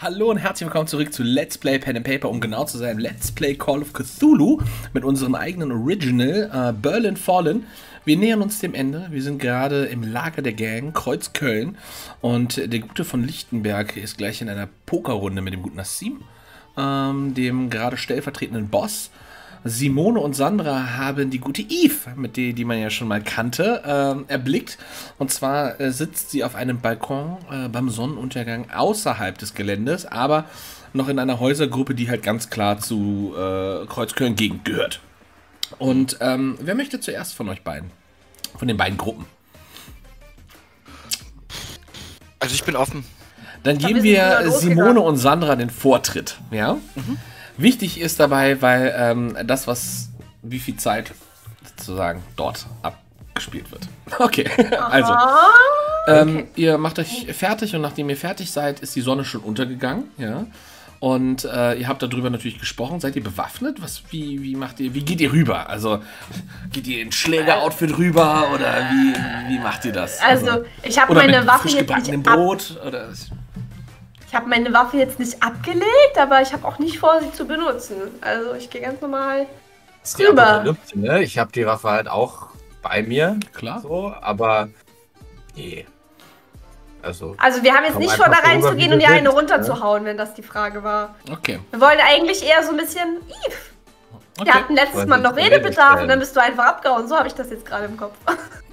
Hallo und herzlich willkommen zurück zu Let's Play Pen and Paper, um genau zu sein, Let's Play Call of Cthulhu mit unserem eigenen Original äh, Berlin Fallen. Wir nähern uns dem Ende. Wir sind gerade im Lager der Gang, Kreuz Köln. Und der Gute von Lichtenberg ist gleich in einer Pokerrunde mit dem guten Nassim, ähm, dem gerade stellvertretenden Boss. Simone und Sandra haben die gute Eve, mit der die man ja schon mal kannte, äh, erblickt. Und zwar äh, sitzt sie auf einem Balkon äh, beim Sonnenuntergang außerhalb des Geländes, aber noch in einer Häusergruppe, die halt ganz klar zu äh, Kreuzköln-Gegend gehört. Und ähm, wer möchte zuerst von euch beiden? Von den beiden Gruppen? Also ich bin offen. Dann geben wir Simone und Sandra den Vortritt, ja? Mhm. Wichtig ist dabei, weil ähm, das, was, wie viel Zeit sozusagen dort abgespielt wird. Okay, also. Ähm, okay. Ihr macht euch fertig und nachdem ihr fertig seid, ist die Sonne schon untergegangen, ja. Und äh, ihr habt darüber natürlich gesprochen. Seid ihr bewaffnet? Was, wie, wie macht ihr, wie geht ihr rüber? Also geht ihr in Schlägeroutfit rüber oder wie, wie macht ihr das? Also, also ich habe meine Waffe jetzt nicht Brot oder ich habe meine Waffe jetzt nicht abgelegt, aber ich habe auch nicht vor, sie zu benutzen. Also ich gehe ganz normal das rüber. Ne? Ich habe die Waffe halt auch bei mir. Klar. So, aber nee. Also, also wir haben jetzt nicht vor, da reinzugehen und dir eine runterzuhauen, ne? wenn das die Frage war. Okay. Wir wollen eigentlich eher so ein bisschen Eve. Okay. Wir hatten letztes Mal noch Redebedarf und dann bist du einfach abgehauen. So habe ich das jetzt gerade im Kopf.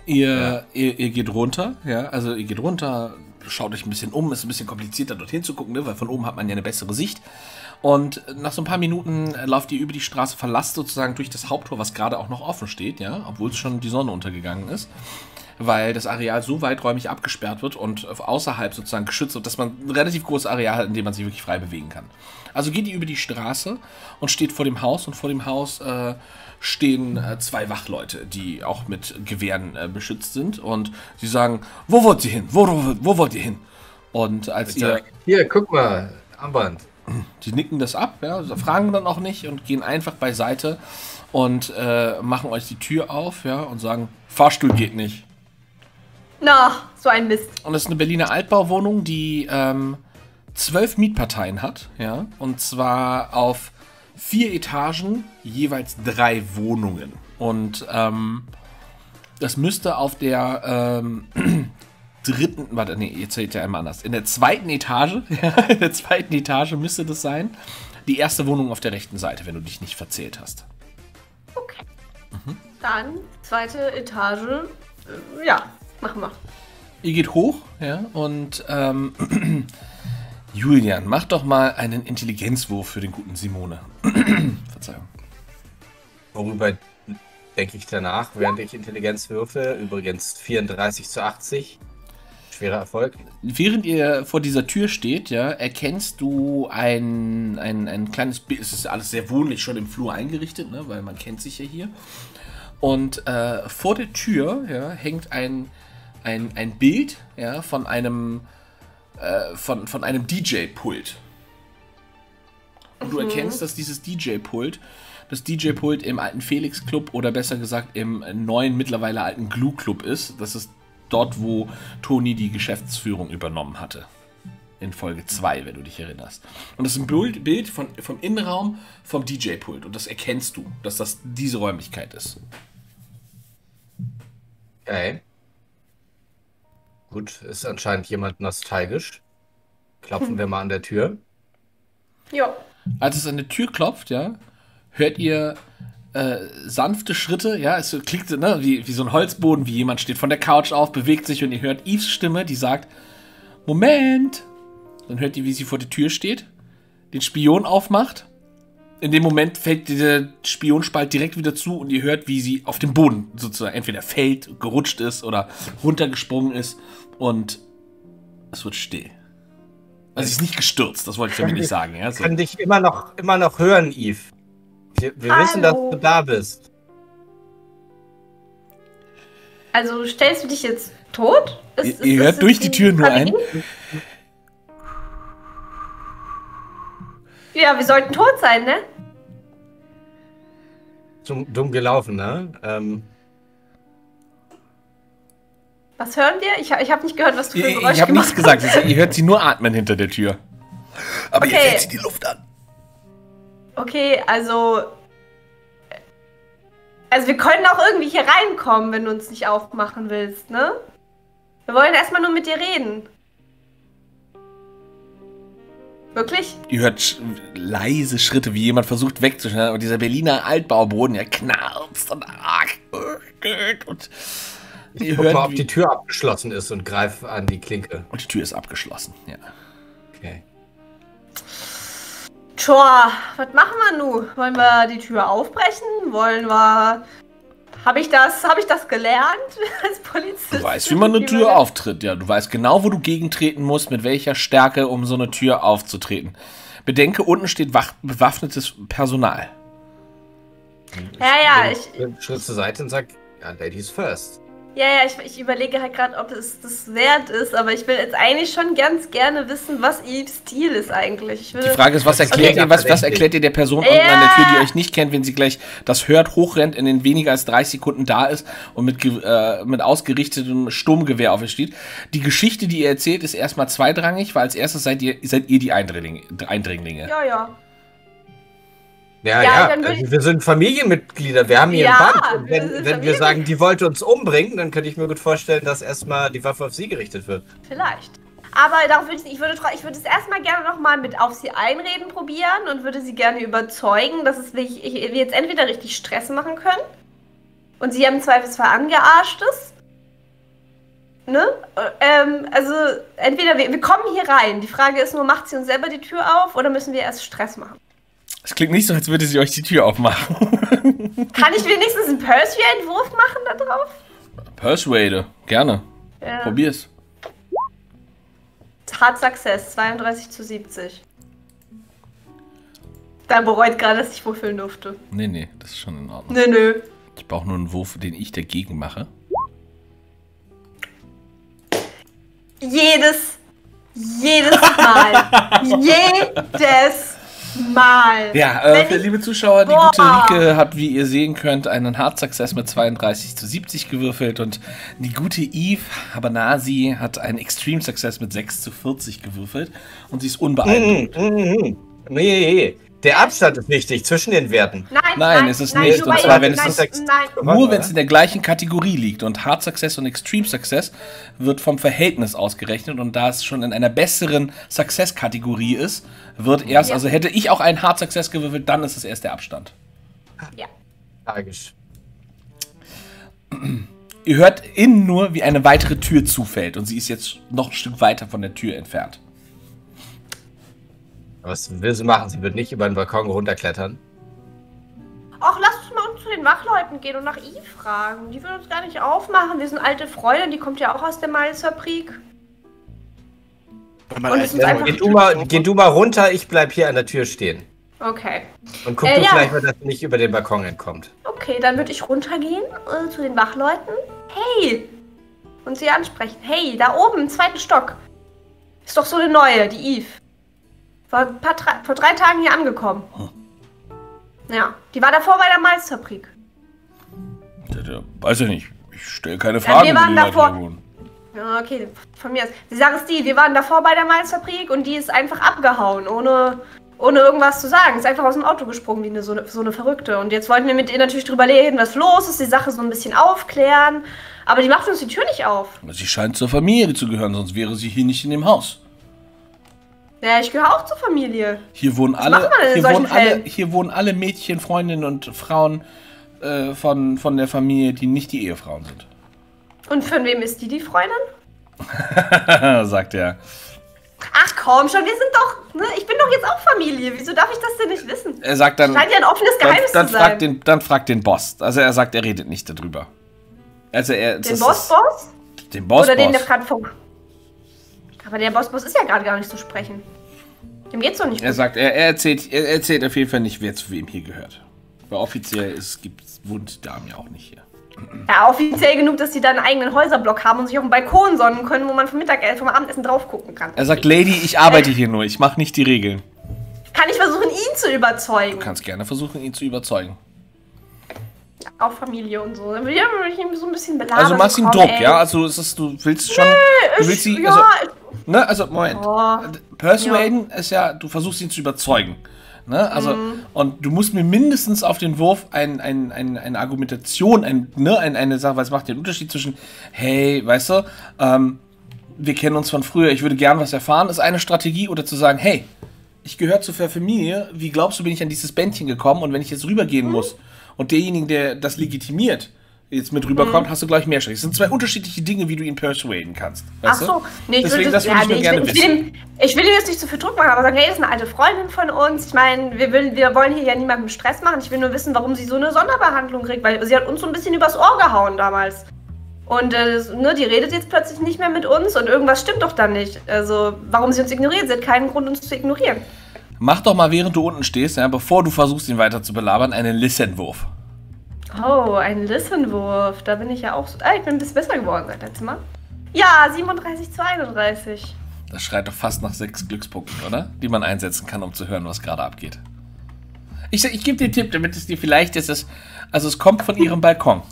Ihr, ja. ihr, ihr, geht runter, ja, also ihr geht runter, schaut euch ein bisschen um, ist ein bisschen komplizierter dorthin zu gucken, ne? weil von oben hat man ja eine bessere Sicht. Und nach so ein paar Minuten lauft ihr über die Straße, verlasst sozusagen durch das Haupttor, was gerade auch noch offen steht, ja, obwohl es schon die Sonne untergegangen ist, weil das Areal so weiträumig abgesperrt wird und außerhalb sozusagen geschützt wird, dass man ein relativ großes Areal hat, in dem man sich wirklich frei bewegen kann. Also geht ihr über die Straße und steht vor dem Haus und vor dem Haus äh, stehen äh, zwei Wachleute, die auch mit Gewehren äh, beschützt sind und sie sagen, wo wollt ihr hin? Wo, wo, wo wollt ihr hin? Und als ihr... Hier, guck mal, Armband. Die nicken das ab, ja, fragen dann auch nicht und gehen einfach beiseite und äh, machen euch die Tür auf, ja, und sagen, Fahrstuhl geht nicht. Na, so ein Mist. Und das ist eine Berliner Altbauwohnung, die ähm, zwölf Mietparteien hat, ja, und zwar auf vier Etagen, jeweils drei Wohnungen. Und ähm, das müsste auf der ähm, dritten, warte, nee, jetzt zählt ja einmal anders. In der zweiten Etage, in der zweiten Etage müsste das sein. Die erste Wohnung auf der rechten Seite, wenn du dich nicht verzählt hast. Okay. Mhm. Dann zweite Etage. Äh, ja, machen wir. Ihr geht hoch, ja, und ähm, Julian, mach doch mal einen Intelligenzwurf für den guten Simone. Verzeihung. Worüber denke ich danach, während ich Intelligenz würfe? Übrigens 34 zu 80. Schwerer Erfolg. Während ihr vor dieser Tür steht, ja, erkennst du ein, ein, ein kleines Bild. Es ist alles sehr wohnlich schon im Flur eingerichtet, ne, weil man kennt sich ja hier. Und äh, vor der Tür ja, hängt ein, ein, ein Bild ja, von einem äh, von, von einem DJ-Pult. Und du mhm. erkennst, dass dieses DJ-Pult, das DJ-Pult im alten Felix Club oder besser gesagt im neuen, mittlerweile alten Glue Club ist. Das ist dort, wo Toni die Geschäftsführung übernommen hatte. In Folge 2, wenn du dich erinnerst. Und das ist ein Bild von, vom Innenraum vom DJ-Pult. Und das erkennst du, dass das diese Räumlichkeit ist. Okay. Gut, ist anscheinend jemand nostalgisch. Klopfen hm. wir mal an der Tür. Ja. Als es an der Tür klopft, ja, hört ihr äh, sanfte Schritte, ja, es klingt ne, wie, wie so ein Holzboden, wie jemand steht von der Couch auf, bewegt sich und ihr hört Eves Stimme, die sagt, Moment. Dann hört ihr, wie sie vor der Tür steht, den Spion aufmacht in dem Moment fällt dieser Spionspalt direkt wieder zu und ihr hört, wie sie auf dem Boden sozusagen entweder fällt, gerutscht ist oder runtergesprungen ist und es wird still. Also sie ist nicht gestürzt, das wollte ich damit nicht sagen. Ja, so. kann dich immer noch, immer noch hören, Eve. Wir, wir wissen, dass du da bist. Also stellst du dich jetzt tot? Ist, ihr, ihr hört durch die Tür nur ein. Ja, wir sollten tot sein, ne? Zum, dumm gelaufen, ne? Ähm. Was hören wir? Ich, ich habe nicht gehört, was du für Geräusche Ich habe nichts gesagt. Ihr hört sie nur atmen hinter der Tür. Aber Okay. jetzt hält sie die Luft an. Okay, also. Also, wir können auch irgendwie hier reinkommen, wenn du uns nicht aufmachen willst, ne? Wir wollen erstmal nur mit dir reden. Wirklich? Ihr hört leise Schritte, wie jemand versucht wegzuschneiden. Und dieser Berliner Altbauboden, der knarzt und. Und hört, mal, ob die Tür abgeschlossen ist und greif an die Klinke. und die Tür ist abgeschlossen. Ja. Okay. Tja, was machen wir nun? Wollen wir die Tür aufbrechen? Wollen wir. Habe ich das, habe ich das gelernt als Polizist? Du weißt, wie man eine Tür auftritt. Ja, du weißt genau, wo du gegentreten musst, mit welcher Stärke, um so eine Tür aufzutreten. Bedenke, unten steht wach bewaffnetes Personal. Ja, ja, ich, Schritt zur Seite und sag, ja, Ladies first. Ja, ja, ich, ich überlege halt gerade, ob es das wert ist, aber ich will jetzt eigentlich schon ganz gerne wissen, was ihr Stil ist eigentlich. Ich will, Die Frage ist, was erklärt Okay. ihr, was, was erklärt ihr der Person unten Ja. an der Tür, die euch nicht kennt, wenn sie gleich das hört, hochrennt, in den weniger als 30 Sekunden da ist und mit, ge- äh, mit ausgerichtetem Sturmgewehr auf euch steht. Die Geschichte, die ihr erzählt, ist erstmal zweitrangig, weil als erstes seid ihr, seid ihr die Eindringlinge. Eindringlinge. ja, ja. Ja, Ja, ja, also wir sind Familienmitglieder, wir haben hier Ja, ein Band. Und wenn, wenn wir sagen, die wollte uns umbringen, dann könnte ich mir gut vorstellen, dass erstmal die Waffe auf sie gerichtet wird. Vielleicht. Aber darauf würde ich, ich würde, ich würde es erstmal gerne nochmal mit auf sie einreden probieren und würde sie gerne überzeugen, dass es wirklich, ich, wir jetzt entweder richtig Stress machen können und sie im Zweifelsfall angearscht ist. Ne? Äh, Ähm, also entweder wir, wir kommen hier rein. Die Frage ist nur, macht sie uns selber die Tür auf oder müssen wir erst Stress machen? Es klingt nicht so, als würde sie euch die Tür aufmachen. Kann ich wenigstens einen Persuade-Entwurf machen da drauf? Persuade, gerne. Ja. Probier's. Hard Success, 32 zu 70. Da bereut gerade, dass ich würfeln durfte. Nee, nee, das ist schon in Ordnung. Nö, nö. Ich brauche nur einen Wurf, den ich dagegen mache. Jedes, jedes Mal. jedes Mal. Ja, äh, Wenn für ich- liebe Zuschauer, die Boah. gute Rike hat, wie ihr sehen könnt, einen Hard Success mit 32 zu 70 gewürfelt und die gute Eve Habanasi hat einen Extreme Success mit 6 zu 40 gewürfelt und sie ist unbeeindruckt. Mhm, mhm. Nee, der Abstand ist wichtig zwischen den Werten. Nein, Nein, ist es nicht. nur Und zwar, wenn es nein, nein, Nur wenn es in der gleichen Kategorie liegt und Hard Success und Extreme Success wird vom Verhältnis ausgerechnet und da es schon in einer besseren Success-Kategorie ist, wird erst, Ja. also hätte ich auch einen Hard Success gewürfelt, dann ist es erst der Abstand. Ja. Tragisch. Ihr hört innen nur, wie eine weitere Tür zufällt und sie ist jetzt noch ein Stück weiter von der Tür entfernt. Was will sie machen? Sie wird nicht über den Balkon runterklettern. Ach, lass uns mal zu den Wachleuten gehen und nach Eve fragen. Die will uns gar nicht aufmachen. Wir sind alte Freunde, die kommt ja auch aus der einfach- Geh du, mal, geh du mal runter, ich bleib hier an der Tür stehen. Okay. Und guck Äh, du ja. vielleicht mal, dass sie nicht über den Balkon entkommt. Okay, dann würde ich runtergehen äh, zu den Wachleuten. Hey! Und sie ansprechen. Hey, da oben im zweiten Stock. Ist doch so eine neue, die Eve. War paar, vor drei Tagen hier angekommen. Ja, die war davor bei der Malzfabrik. Der, der, weiß ich nicht. Ich stelle keine Ja, Fragen, wir wo waren davor-. Ja, okay, von mir aus. Die Sache ist die, wir waren davor bei der Malzfabrik und die ist einfach abgehauen, ohne, ohne irgendwas zu sagen. Ist einfach aus dem Auto gesprungen, wie eine, so, eine, so eine Verrückte. Und jetzt wollten wir mit ihr natürlich drüber reden, was los ist, die Sache so ein bisschen aufklären. Aber die macht uns die Tür nicht auf. Sie scheint zur Familie zu gehören, sonst wäre sie hier nicht in dem Haus. Ja, ich gehöre auch zur Familie. Hier wohnen alle, hier wohnen alle, hier wohnen alle Mädchen, Freundinnen und Frauen äh, von, von der Familie, die nicht die Ehefrauen sind. Und von wem ist die, die Freundin? Sagt er. Ach komm schon, wir sind doch, ne? Ich bin doch jetzt auch Familie. Wieso darf ich das denn nicht wissen? Er sagt dann. Scheint ja ein offenes dann, Geheimnis dann, zu sein. fragt den, dann fragt den Boss. Also er sagt, er redet nicht darüber. Also er. den Boss-Boss? Den Boss, Oder den, der Boss. gerade vom... Aber der Boss-Boss ist ja gerade gar nicht zu sprechen. Dem geht's doch nicht Er gut. sagt, er, er, erzählt, er erzählt auf jeden Fall nicht, wer zu wem hier gehört. Weil offiziell ist, gibt, wohnt ja auch nicht hier. Ja, offiziell genug, dass sie da einen eigenen Häuserblock haben und sich auf dem Balkon sonnen können, wo man vom Mittag, äh, vom Abendessen drauf gucken kann. Er sagt, Lady, ich arbeite hier nur, ich mache nicht die Regeln. Kann ich versuchen, ihn zu überzeugen? Du kannst gerne versuchen, ihn zu überzeugen. Auch Familie und so. Dann würde ich ihn so ein bisschen belabern. Also machst ihm Druck, ey. ja? Also ist, du willst schon. Du willst sie. ja, Also, Ne, also, Moment. Oh. Persuaden ist ja, du versuchst ihn zu überzeugen. Ne? Also, Mhm. und du musst mir mindestens auf den Wurf ein, ein, ein, eine Argumentation, ein, ne, ein, eine Sache, was macht den Unterschied zwischen, hey, weißt du, ähm, wir kennen uns von früher, ich würde gern was erfahren, ist eine Strategie oder zu sagen, hey, ich gehöre zur Familie, wie glaubst du, bin ich an dieses Bändchen gekommen und wenn ich jetzt rübergehen muss und derjenige, der das legitimiert, jetzt mit rüberkommt, hast du gleich mehr Chance. Das sind zwei unterschiedliche Dinge, wie du ihn persuaden kannst. Ach so, nee, ich Deswegen, würde das würde ich nur nee, gerne will, ich, wissen. will, ihm- ich will ihm jetzt nicht zu viel Druck machen, aber sagen, hey, das ist eine alte Freundin von uns. Ich meine, wir, will, wir wollen hier ja niemandem Stress machen. Ich will nur wissen, warum sie so eine Sonderbehandlung kriegt, weil sie hat uns so ein bisschen übers Ohr gehauen damals. Und äh, ne, die redet jetzt plötzlich nicht mehr mit uns und irgendwas stimmt doch dann nicht. Also, warum sie uns ignoriert? Sie hat keinen Grund, uns zu ignorieren. Mach doch mal, während du unten stehst, ja, bevor du versuchst, ihn weiter zu belabern, einen Listen-Wurf. Oh, ein Listen-Wurf. Da bin ich ja auch so. Ah, ich bin ein bisschen besser geworden seit letztem Mal. Ja, 37 zu 31. Das schreit doch fast nach sechs Glückspunkten, oder? Die man einsetzen kann, um zu hören, was gerade abgeht. Ich, ich gebe dir einen Tipp, damit es dir vielleicht ist. Es, also es kommt von ihrem Balkon.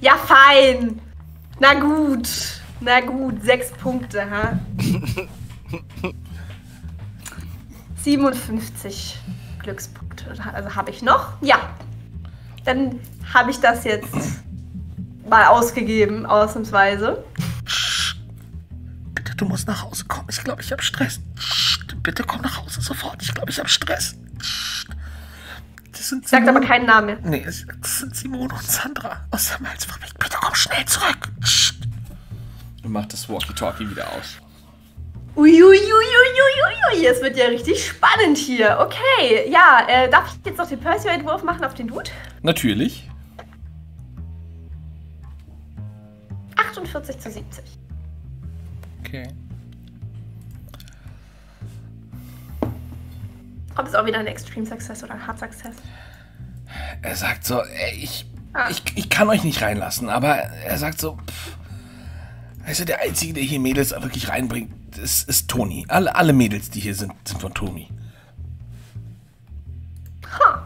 Ja, fein. Na gut. Na gut, sechs Punkte, ha? 57 Glückspunkte. Also habe ich noch? Ja. Dann habe ich das jetzt mal ausgegeben, ausnahmsweise. Bitte, du musst nach Hause kommen. Ich glaube, ich habe Stress. Bitte komm nach Hause sofort. Ich glaube, ich habe Stress. Das sind Sagt aber keinen Namen mehr. Nee, es sind Simone und Sandra aus der Malzfabrik. Bitte komm schnell zurück. Und macht das Walkie-Talkie wieder aus. Uiuiuiuiuiui, es wird ja richtig spannend hier. Okay, ja, äh, darf ich jetzt noch den Persuade-Wurf machen auf den Dude? Natürlich. 48 zu 70. Okay. Ob es auch wieder ein Extreme Success oder ein Hard Success? Er sagt so, ey, ich, Ah. ich, ich kann euch nicht reinlassen, aber er sagt so, pff, weißt du, der Einzige, der hier Mädels wirklich reinbringt, ist, ist Toni. Alle, alle Mädels, die hier sind, sind von Toni. Ha.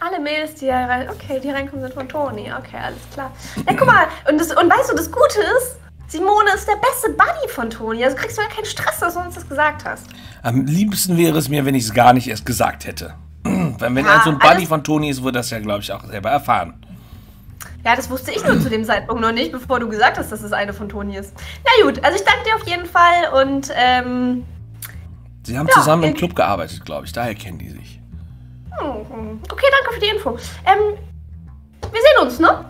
Alle Mädels, die hier rein, okay, die reinkommen, sind von Toni. Okay, alles klar. Ja, guck mal, und, das, und weißt du, das Gute ist, Simone ist der beste Buddy von Toni. Also kriegst du ja keinen Stress, dass du uns das gesagt hast. Am liebsten wäre es mir, wenn ich es gar nicht erst gesagt hätte. Weil wenn Ja, er so ein Buddy von Toni ist, wird das ja, glaube ich, auch selber erfahren. Ja, das wusste ich nur zu dem Zeitpunkt noch nicht, bevor du gesagt hast, dass es eine von Toni ist. Na gut, also ich danke dir auf jeden Fall und ähm, Sie haben Ja, zusammen im Club gearbeitet, glaube ich. Daher kennen die sich. hm, okay, danke für die Info. Ähm, wir sehen uns, ne?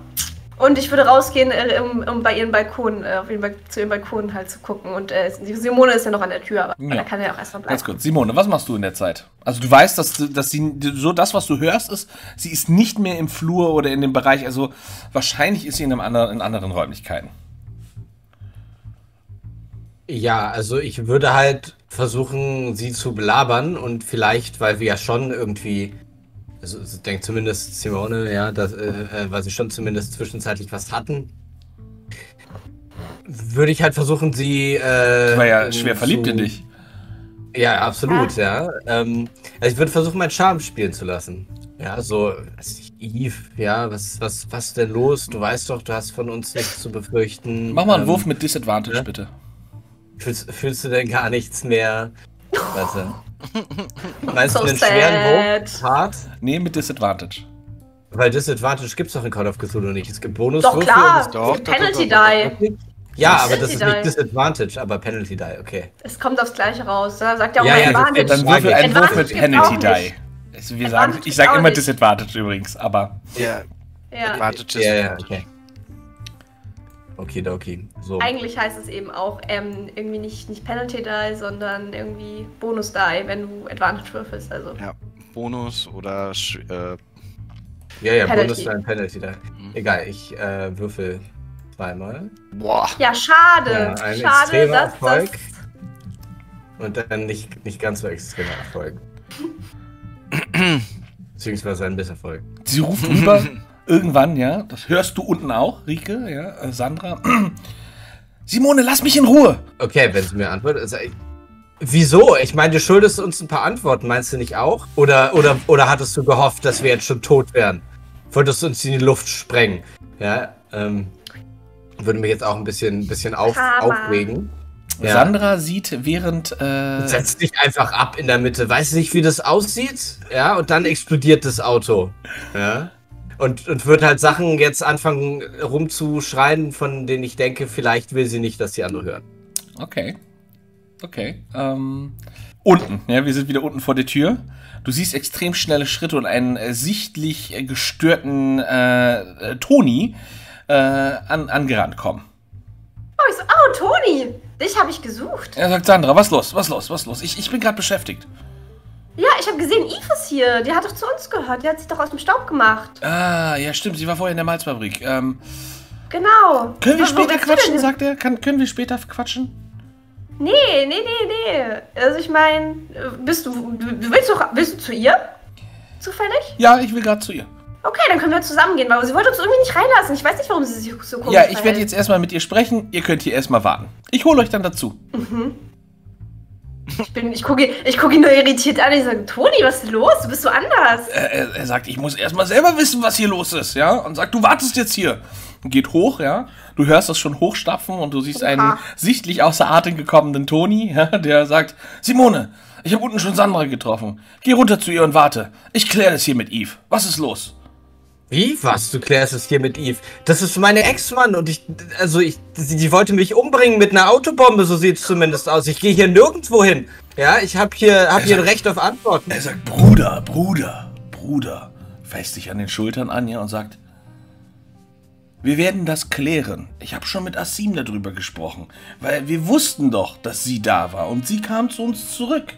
Und ich würde rausgehen, äh, um, um bei ihren Balkon, äh, auf ihren Bal zu ihren Balkonen halt zu gucken. Und äh, Simone ist ja noch an der Tür, aber Ja. da kann er ja auch erstmal bleiben. Ganz kurz. Simone, was machst du in der Zeit? Also du weißt, dass, dass sie, so das, was du hörst, ist, sie ist nicht mehr im Flur oder in dem Bereich, also wahrscheinlich ist sie in, einem anderen, in anderen Räumlichkeiten. Ja, also ich würde halt versuchen, sie zu belabern und vielleicht, weil wir ja schon irgendwie, also ich denke zumindest Simone, ja, dass, äh, äh, weil sie schon zumindest zwischenzeitlich was hatten, würde ich halt versuchen, sie. Äh, Ich war ja schwer zu- verliebt in dich. Ja, absolut, ja. Ähm, also ich würde versuchen, meinen Charme spielen zu lassen. Ja, so, Eve, ja, was, was, was ist denn los? Du weißt doch, du hast von uns nichts zu befürchten. Mach mal einen Ähm, Wurf mit Disadvantage, ja. bitte. Fühlst, fühlst du denn gar nichts mehr? Warte. Meinst So du einen schweren Wurf? sad. Hart? Nee, mit Disadvantage. Weil Disadvantage gibt's doch in Call of Cthulhu nicht. Es gibt Doch Bonuswürfe. klar, und Doch, es gibt doch, Penalty doch, doch, Die. es- Ja, aber das ist Die. nicht Disadvantage, aber Penalty Die, okay. Es kommt aufs Gleiche raus. Da sagt ja auch Ja, mal ja, Advantage. Dann würfel einen Wurf Advantage mit Penalty Die. Also wir sagen, Advantage ich sage auch immer nicht. Disadvantage übrigens, aber Ja, Ja. Advantage Ja, ist ja, okay. Okay, okay. So. Eigentlich heißt es eben auch ähm, irgendwie nicht, nicht Penalty Die, sondern irgendwie Bonus Die, wenn du Advantage würfelst. Also. ja, Bonus oder sch- äh, Ja, ja, Penalty. Bonus Die, Penalty Die. Egal, ich äh, würfel zweimal. boah. Ja, schade. Ja, ein schade, extremer dass Erfolg. das. Und dann nicht, nicht ganz so extremer Erfolg. Beziehungsweise ein Misserfolg. sie ruft rüber irgendwann, ja, das hörst du unten auch, Rike, ja, äh, Sandra. Simone, lass mich in Ruhe. Okay, wenn sie mir antwortet. Also, ich- wieso? Ich meine, du schuldest uns ein paar Antworten, meinst du nicht auch? Oder, oder, oder hattest du gehofft, dass wir jetzt schon tot wären? Wolltest du uns in die Luft sprengen? Ja. Ähm, würde mich jetzt auch ein bisschen, ein bisschen auf, aufregen. Ja. Sandra sieht während. Äh, Setz dich einfach ab in der Mitte. Weißt du nicht, wie das aussieht? Ja, und dann explodiert das Auto. Ja. Und, und wird halt Sachen jetzt anfangen rumzuschreien, von denen ich denke, vielleicht will sie nicht, dass die andere hören. Okay. Okay. Ähm, unten, ja, wir sind wieder unten vor der Tür. Du siehst extrem schnelle Schritte und einen äh, sichtlich äh, gestörten äh, äh, Toni äh, an, angerannt kommen. Oh, ich so, oh, Toni, dich habe ich gesucht. Er sagt, Sandra, was los? Was los? Was los? Ich, ich bin gerade beschäftigt. Ja, ich habe gesehen, Eve ist hier. Die hat doch zu uns gehört. Die hat sich doch aus dem Staub gemacht. Ah, ja, stimmt. Sie war vorher in der Malzfabrik. Ähm, Genau. können wir später du quatschen, sagt er. Kann, können wir später quatschen? Nee, nee, nee, nee. Also ich meine, bist du, du willst, doch, willst du zu ihr? Zufällig? Ja, ich will gerade zu ihr. Okay, dann können wir zusammen gehen, weil sie wollte uns irgendwie nicht reinlassen. Ich weiß nicht, warum sie sich so komisch Ja, ich werde jetzt erstmal mit ihr sprechen. Ihr könnt hier erstmal warten. Ich hole euch dann dazu. Ich, bin- ich gucke ich guck ihn nur irritiert an. Ich sage, Toni, was ist los? Du bist so anders. er, er, sagt, ich muss erstmal selber wissen, was hier los ist, ja? Und sagt, du wartest jetzt hier. Und geht hoch, ja? Du hörst das schon hochstapfen und du siehst einen Oha. sichtlich außer Atem gekommenen Toni, ja, der sagt, Simone, ich habe unten schon Sandra getroffen. Geh runter zu ihr und warte. Ich kläre das hier mit Eve. Was ist los? Wie? Was? Du klärst es hier mit Eve. Das ist meine Ex-Mann und ich, also ich, sie, die wollte mich umbringen mit einer Autobombe, so sieht es zumindest aus. Ich gehe hier nirgendwo hin. Ja, ich habe hier, hab hier ein Recht auf Antworten. Er sagt, Bruder, Bruder, Bruder. Fässt sich an den Schultern an, ja, und sagt, wir werden das klären. Ich habe schon mit Asim darüber gesprochen, weil wir wussten doch, dass sie da war und sie kam zu uns zurück.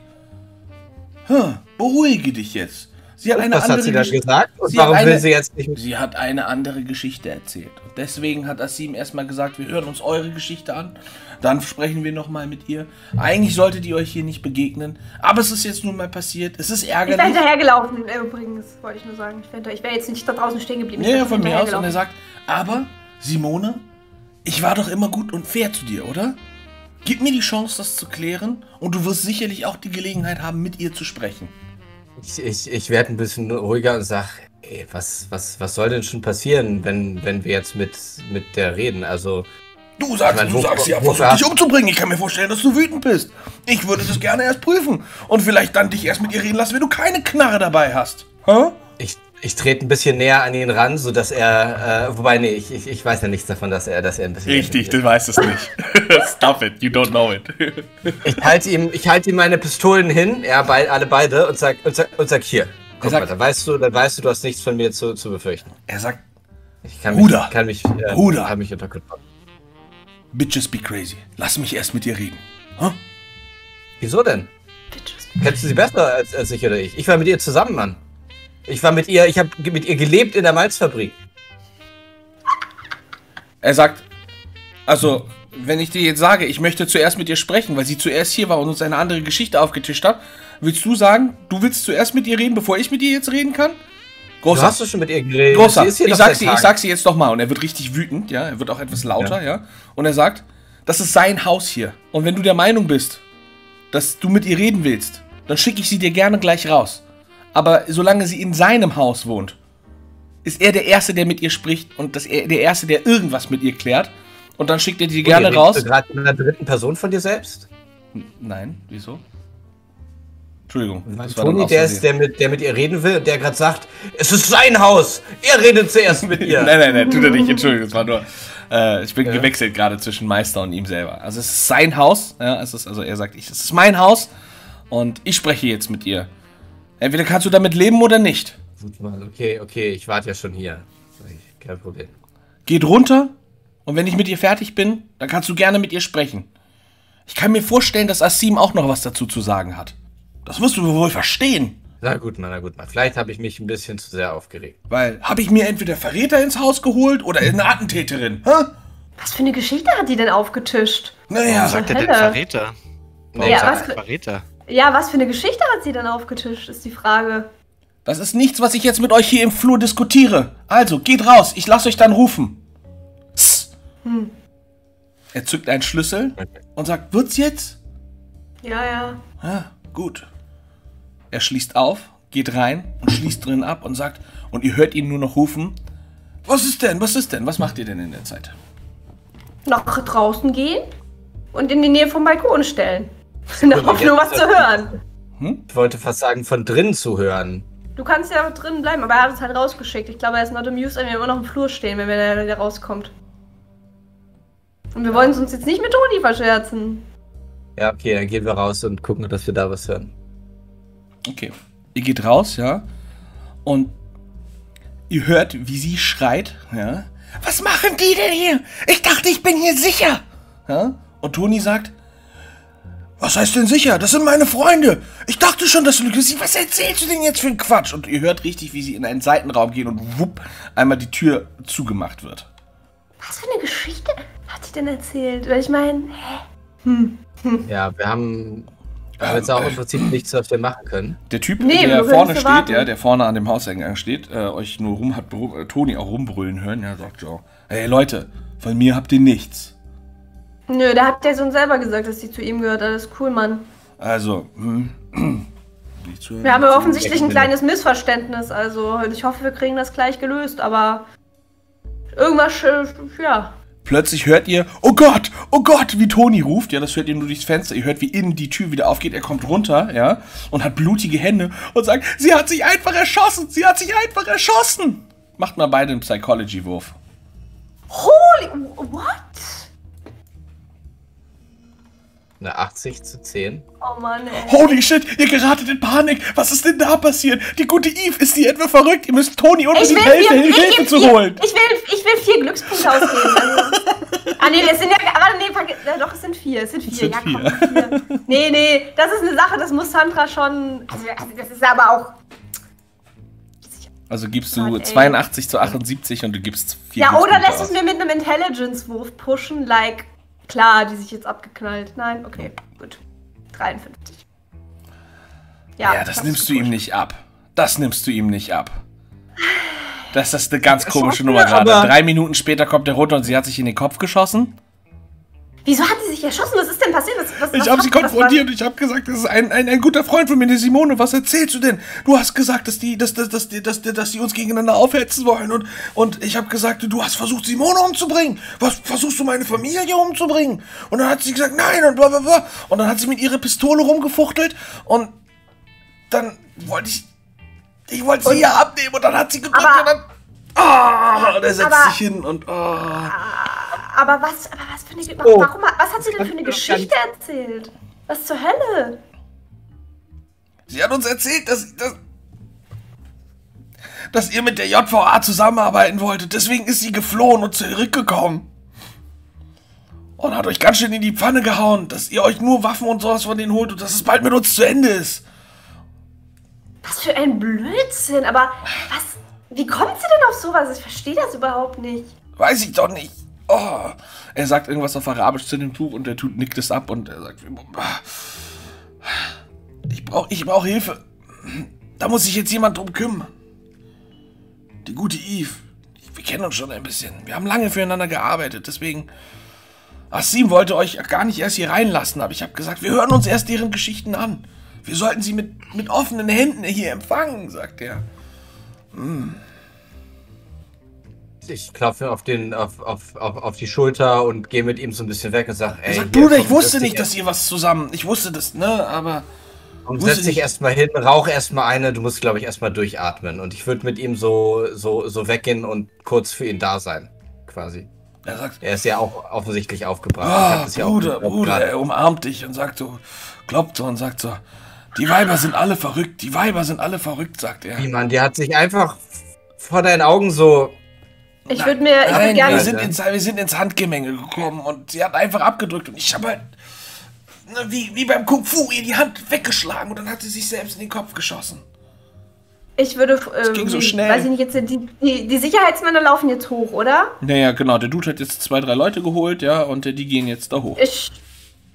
Hm, beruhige dich jetzt. Sie hat eine Was andere hat sie da gesagt? Und Sie warum eine- will sie jetzt nicht mit Sie hat eine andere Geschichte erzählt. Und deswegen hat Asim erstmal gesagt, wir hören uns eure Geschichte an. Dann sprechen wir nochmal mit ihr. Eigentlich solltet ihr euch hier nicht begegnen. Aber es ist jetzt nun mal passiert. Es ist Ich wäre ärgerlich. hinterhergelaufen, äh, übrigens, wollte ich nur sagen. Ich wäre wär jetzt nicht da draußen stehen geblieben. Ich Ja, ja, von mir aus. Und er sagt, aber Simone, ich war doch immer gut und fair zu dir, oder? Gib mir die Chance, das zu klären. Und du wirst sicherlich auch die Gelegenheit haben, mit ihr zu sprechen. Ich, ich, ich werde ein bisschen ruhiger und sag, ey, was, was, was soll denn schon passieren, wenn, wenn wir jetzt mit, mit der reden? Also, Du sagst, Ich mein, du sagst, sie wo- versucht, dich umzubringen. Ich kann mir vorstellen, dass du wütend bist. Ich würde das gerne erst prüfen. Und vielleicht dann dich erst mit ihr reden lassen, wenn du keine Knarre dabei hast. Hä? ich, ich trete ein bisschen näher an ihn ran, sodass er, äh, wobei, nee, ich, ich, ich weiß ja nichts davon, dass er, dass er ein bisschen. Richtig, du weißt es nicht. Stop it, you don't know it. Ich halte ihm, ich halte ihm meine Pistolen hin, ja, bei, alle beide, und sag, und sag, und sag hier. Guck sagt- mal, dann weißt du, dann weißt du, du hast nichts von mir zu, zu befürchten. er sagt, Ich kann Bruder, mich, kann mich, äh, Bruder. kann mich unter Kontrolle. Bitches be crazy. Lass mich erst mit ihr reden. Hä? Wieso denn? Bitches. Kennst du sie besser als, als ich oder ich? Ich war mit ihr zusammen, Mann. Ich war mit ihr, ich habe mit ihr gelebt in der Malzfabrik. Er sagt, also, wenn ich dir jetzt sage, ich möchte zuerst mit ihr sprechen, weil sie zuerst hier war und uns eine andere Geschichte aufgetischt hat, willst du sagen, du willst zuerst mit ihr reden, bevor ich mit ihr jetzt reden kann? Du Großer. hast doch schon mit ihr geredet. Großer, ich sag, sie, ich sag sie jetzt doch mal und er wird richtig wütend, ja, er wird auch etwas lauter, ja. Und er sagt, das ist sein Haus hier. Und wenn du der Meinung bist, dass du mit ihr reden willst, dann schicke ich sie dir gerne gleich raus. Aber solange sie in seinem Haus wohnt, ist er der Erste, der mit ihr spricht und das, er- der Erste, der irgendwas mit ihr klärt. Und dann schickt er die gerne Okay, raus. du gerade in einer dritten Person von dir selbst? Nein, wieso? Entschuldigung. Das Toni, der ist, der mit, der mit ihr reden will und der gerade sagt, es ist sein Haus. Er redet zuerst mit ihr. Nein, nein, nein, tut er nicht. Entschuldigung, das war nur. Äh, ich bin gewechselt gerade zwischen Meister und ihm selber. Also es ist sein Haus. Ja, es ist, also er sagt, ich, es ist mein Haus und ich spreche jetzt mit ihr. Entweder kannst du damit leben oder nicht. Gut, Mann, okay, okay, ich warte ja schon hier. Kein Problem. Geht runter und wenn ich mit ihr fertig bin, dann kannst du gerne mit ihr sprechen. Ich kann mir vorstellen, dass Asim auch noch was dazu zu sagen hat. Das wirst du wohl verstehen. Na gut, Mann, na gut, Mann. Vielleicht habe ich mich ein bisschen zu sehr aufgeregt. Weil, habe ich mir entweder Verräter ins Haus geholt oder eine Attentäterin? Hä? Was für eine Geschichte hat die denn aufgetischt? Naja, Was Sagt er denn Hölle. Verräter? Warum Ja, sagt was er für- Verräter? Ja, was für eine Geschichte hat sie denn aufgetischt, ist die Frage. Das ist nichts, was ich jetzt mit euch hier im Flur diskutiere. Also, geht raus, ich lasse euch dann rufen. Psst. Er zückt einen Schlüssel und sagt, wird's jetzt? Ja, ja. Ah, gut. Er schließt auf, geht rein und schließt drin ab und sagt, und ihr hört ihn nur noch rufen, Was ist denn? Was ist denn? Was macht ihr denn in der Zeit? Nach draußen gehen und in die Nähe vom Balkon stellen. In der Hoffnung, was zu hören. Ich wollte fast sagen, von drinnen zu hören. Du kannst ja drinnen bleiben, aber er hat uns halt rausgeschickt. Ich glaube, er ist not amused, wenn wir immer noch im Flur stehen, wenn er wieder rauskommt. Und wir wollen es uns jetzt nicht mit Toni verscherzen. Ja, okay, dann gehen wir raus und gucken, dass wir da was hören. Okay. Ihr geht raus, ja. Und ihr hört, wie sie schreit, ja. Was machen die denn hier? Ich dachte, ich bin hier sicher. Ja. Und Toni sagt, was heißt denn sicher? Das sind meine Freunde. Ich dachte schon, dass du lügst. Was erzählst du denn jetzt für einen Quatsch? Und ihr hört richtig, wie sie in einen Seitenraum gehen und wupp, einmal die Tür zugemacht wird. Was für eine Geschichte hat sie denn erzählt? Weil ich meine, Ja, wir haben, wir haben jetzt auch im Prinzip nichts, was wir machen können. Der Typ, Nee, der vorne steht, warten. ja, der vorne an dem Hauseingang steht, äh, euch nur rum hat äh, Toni auch rumbrüllen hören, ja, sagt so, hey Leute, von mir habt ihr nichts. Nö, da hat der Sohn selber gesagt, dass sie zu ihm gehört. Alles cool, Mann. Also, hm, nicht zu Wir haben ja offensichtlich ein kleines Missverständnis, also ich hoffe, wir kriegen das gleich gelöst, aber irgendwas, äh, ja. Plötzlich hört ihr, oh Gott, oh Gott, wie Toni ruft, ja, das hört ihr nur durchs Fenster, ihr hört, wie innen die Tür wieder aufgeht, er kommt runter, ja, und hat blutige Hände und sagt, sie hat sich einfach erschossen, sie hat sich einfach erschossen. Macht mal beide einen Psychology-Wurf. Holy, what? Eine 80 zu 10. Oh Mann, ey. Holy shit, ihr geratet in Panik. Was ist denn da passiert? Die gute Eve, ist die etwa verrückt? Ihr müsst Toni unbedingt helfen, vier, Hilfe, ich, Hilfe will zu vier, holen. ich, will, ich will vier Glückspunkte ausgeben. Also. ah, nee, es sind ja. Aber nee, verge- äh, doch, es sind vier. Es sind vier. sind ja, komm, vier. vier. Nee, nee, das ist eine Sache, das muss Sandra schon. Also, also das ist aber auch. Also gibst du Mann, ey. 82 zu 78 und du gibst vier Ja, oder lässt es aus. mir mit einem Intelligence-Wurf pushen, like. Klar, die sich jetzt abgeknallt. Nein, okay, gut. 53. Ja, das hast nimmst du ihm nicht ab. Das nimmst du ihm nicht ab. Das ist eine ganz komische Nummer gerade. Drei Minuten später kommt er runter und sie hat sich in den Kopf geschossen. Wieso hat sie sich erschossen? Was ist denn passiert? Was, was, Ich habe sie konfrontiert und ich habe gesagt, das ist ein, ein, ein guter Freund von mir, die Simone. Was erzählst du denn? Du hast gesagt, dass die, dass, dass, dass, dass, dass die uns gegeneinander aufhetzen wollen und, und ich habe gesagt, du hast versucht, Simone umzubringen. Was versuchst du meine Familie umzubringen? Und dann hat sie gesagt, nein und bla bla bla. Und dann hat sie mit ihrer Pistole rumgefuchtelt und dann wollte ich, ich wollte sie ja abnehmen und dann hat sie gedrückt und dann, ah, und er setzt Aber- sich hin und, ah. Aber was, aber was für eine. Oh. Warum, was hat sie denn für eine Geschichte erzählt? Was zur Hölle? Sie hat uns erzählt, dass, dass, dass ihr mit der JVA zusammenarbeiten wolltet. Deswegen ist sie geflohen und zurückgekommen. Und hat euch ganz schön in die Pfanne gehauen, dass ihr euch nur Waffen und sowas von denen holt und dass es bald mit uns zu Ende ist. Was für ein Blödsinn. Aber was. Wie kommt sie denn auf sowas? Ich verstehe das überhaupt nicht. Weiß ich doch nicht. Oh. Er sagt irgendwas auf Arabisch zu dem Tuch und der Tuch nickt es ab und er sagt, ich brauche ich brauch Hilfe. Da muss sich jetzt jemand drum kümmern. Die gute Eve. Wir kennen uns schon ein bisschen. Wir haben lange füreinander gearbeitet, deswegen. Asim wollte euch gar nicht erst hier reinlassen, aber ich habe gesagt, wir hören uns erst deren Geschichten an. Wir sollten sie mit, mit offenen Händen hier empfangen, sagt er. Ich klopfe auf, den, auf, auf, auf, auf die Schulter und gehe mit ihm so ein bisschen weg und sage, ey, hier, Bruder, ich wusste nicht, dass ihr was zusammen. Ich wusste das, ne? Aber. Und setz dich erstmal hin, rauch erstmal eine, du musst, glaube ich, erstmal durchatmen. Und ich würde mit ihm so, so, so weggehen und kurz für ihn da sein. Quasi. Er sagt, Er ist ja auch offensichtlich aufgebracht. Ah, das ja Bruder, Bruder, er umarmt dich und sagt so, klopft so und sagt so, die Weiber sind alle verrückt, die Weiber sind alle verrückt, sagt er. Wie, Mann, der hat sich einfach vor deinen Augen so. Ich würde mir. Ich Nein, würde gerne. wir sind, ins, wir sind ins Handgemenge gekommen und sie hat einfach abgedrückt und ich habe halt, ne, wie, wie beim Kung Fu, ihr die Hand weggeschlagen und dann hat sie sich selbst in den Kopf geschossen. Ich würde. Ähm, ging so die- schnell. Weiß ich nicht, jetzt sind die, die, die Sicherheitsmänner laufen jetzt hoch, oder? Naja, genau, der Dude hat jetzt zwei, drei Leute geholt, ja, und die gehen jetzt da hoch. Ich.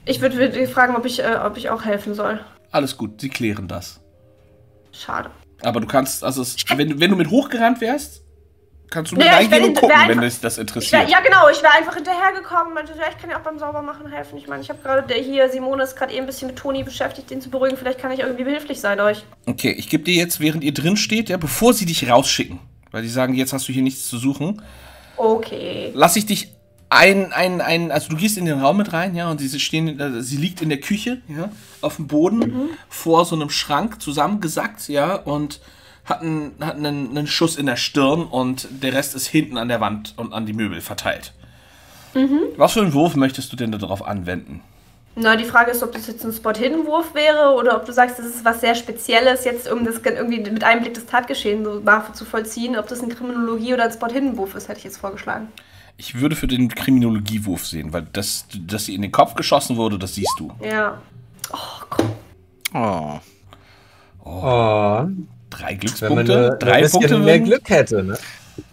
Ich würde würd fragen, ob ich, äh, ob ich auch helfen soll. Alles gut, sie klären das. Schade. Aber du kannst, also, es, wenn, wenn du mit hochgerannt wärst, kannst du mit ich reingehen und gucken, wenn dich das Ich wär, interessiert. ja, genau, ich wäre einfach hinterhergekommen und meinte, ja, ich kann ja auch beim Saubermachen helfen. Ich meine, ich habe gerade der hier, Simone ist gerade eh ein bisschen mit Toni beschäftigt, den zu beruhigen. Vielleicht kann ich irgendwie behilflich sein euch. Okay, ich gebe dir jetzt, während ihr drin steht, ja, bevor sie dich rausschicken, Weil die sagen, jetzt hast du hier nichts zu suchen. Okay. Lass ich dich ein, ein, ein, also du gehst in den Raum mit rein, ja, und sie stehen, äh, sie liegt in der Küche, ja, auf dem Boden, vor so einem Schrank zusammengesackt, ja, und hat, einen, hat einen, einen Schuss in der Stirn und der Rest ist hinten an der Wand und an die Möbel verteilt. Was für einen Wurf möchtest du denn darauf anwenden? Na, die Frage ist, ob das jetzt ein Spot-Hidden-Wurf wäre oder ob du sagst, das ist was sehr Spezielles, jetzt um das irgendwie mit Einblick des Tatgeschehens so zu vollziehen. Ob das eine Kriminologie oder ein Spot-Hidden-Wurf ist, hätte ich jetzt vorgeschlagen. Ich würde für den Kriminologiewurf sehen, weil das, dass sie in den Kopf geschossen wurde, das siehst du. Ja. Oh, komm. Oh. Oh, Drei wenn man Glückspunkte, nur ein drei Punkte mehr Glück hätte, ne?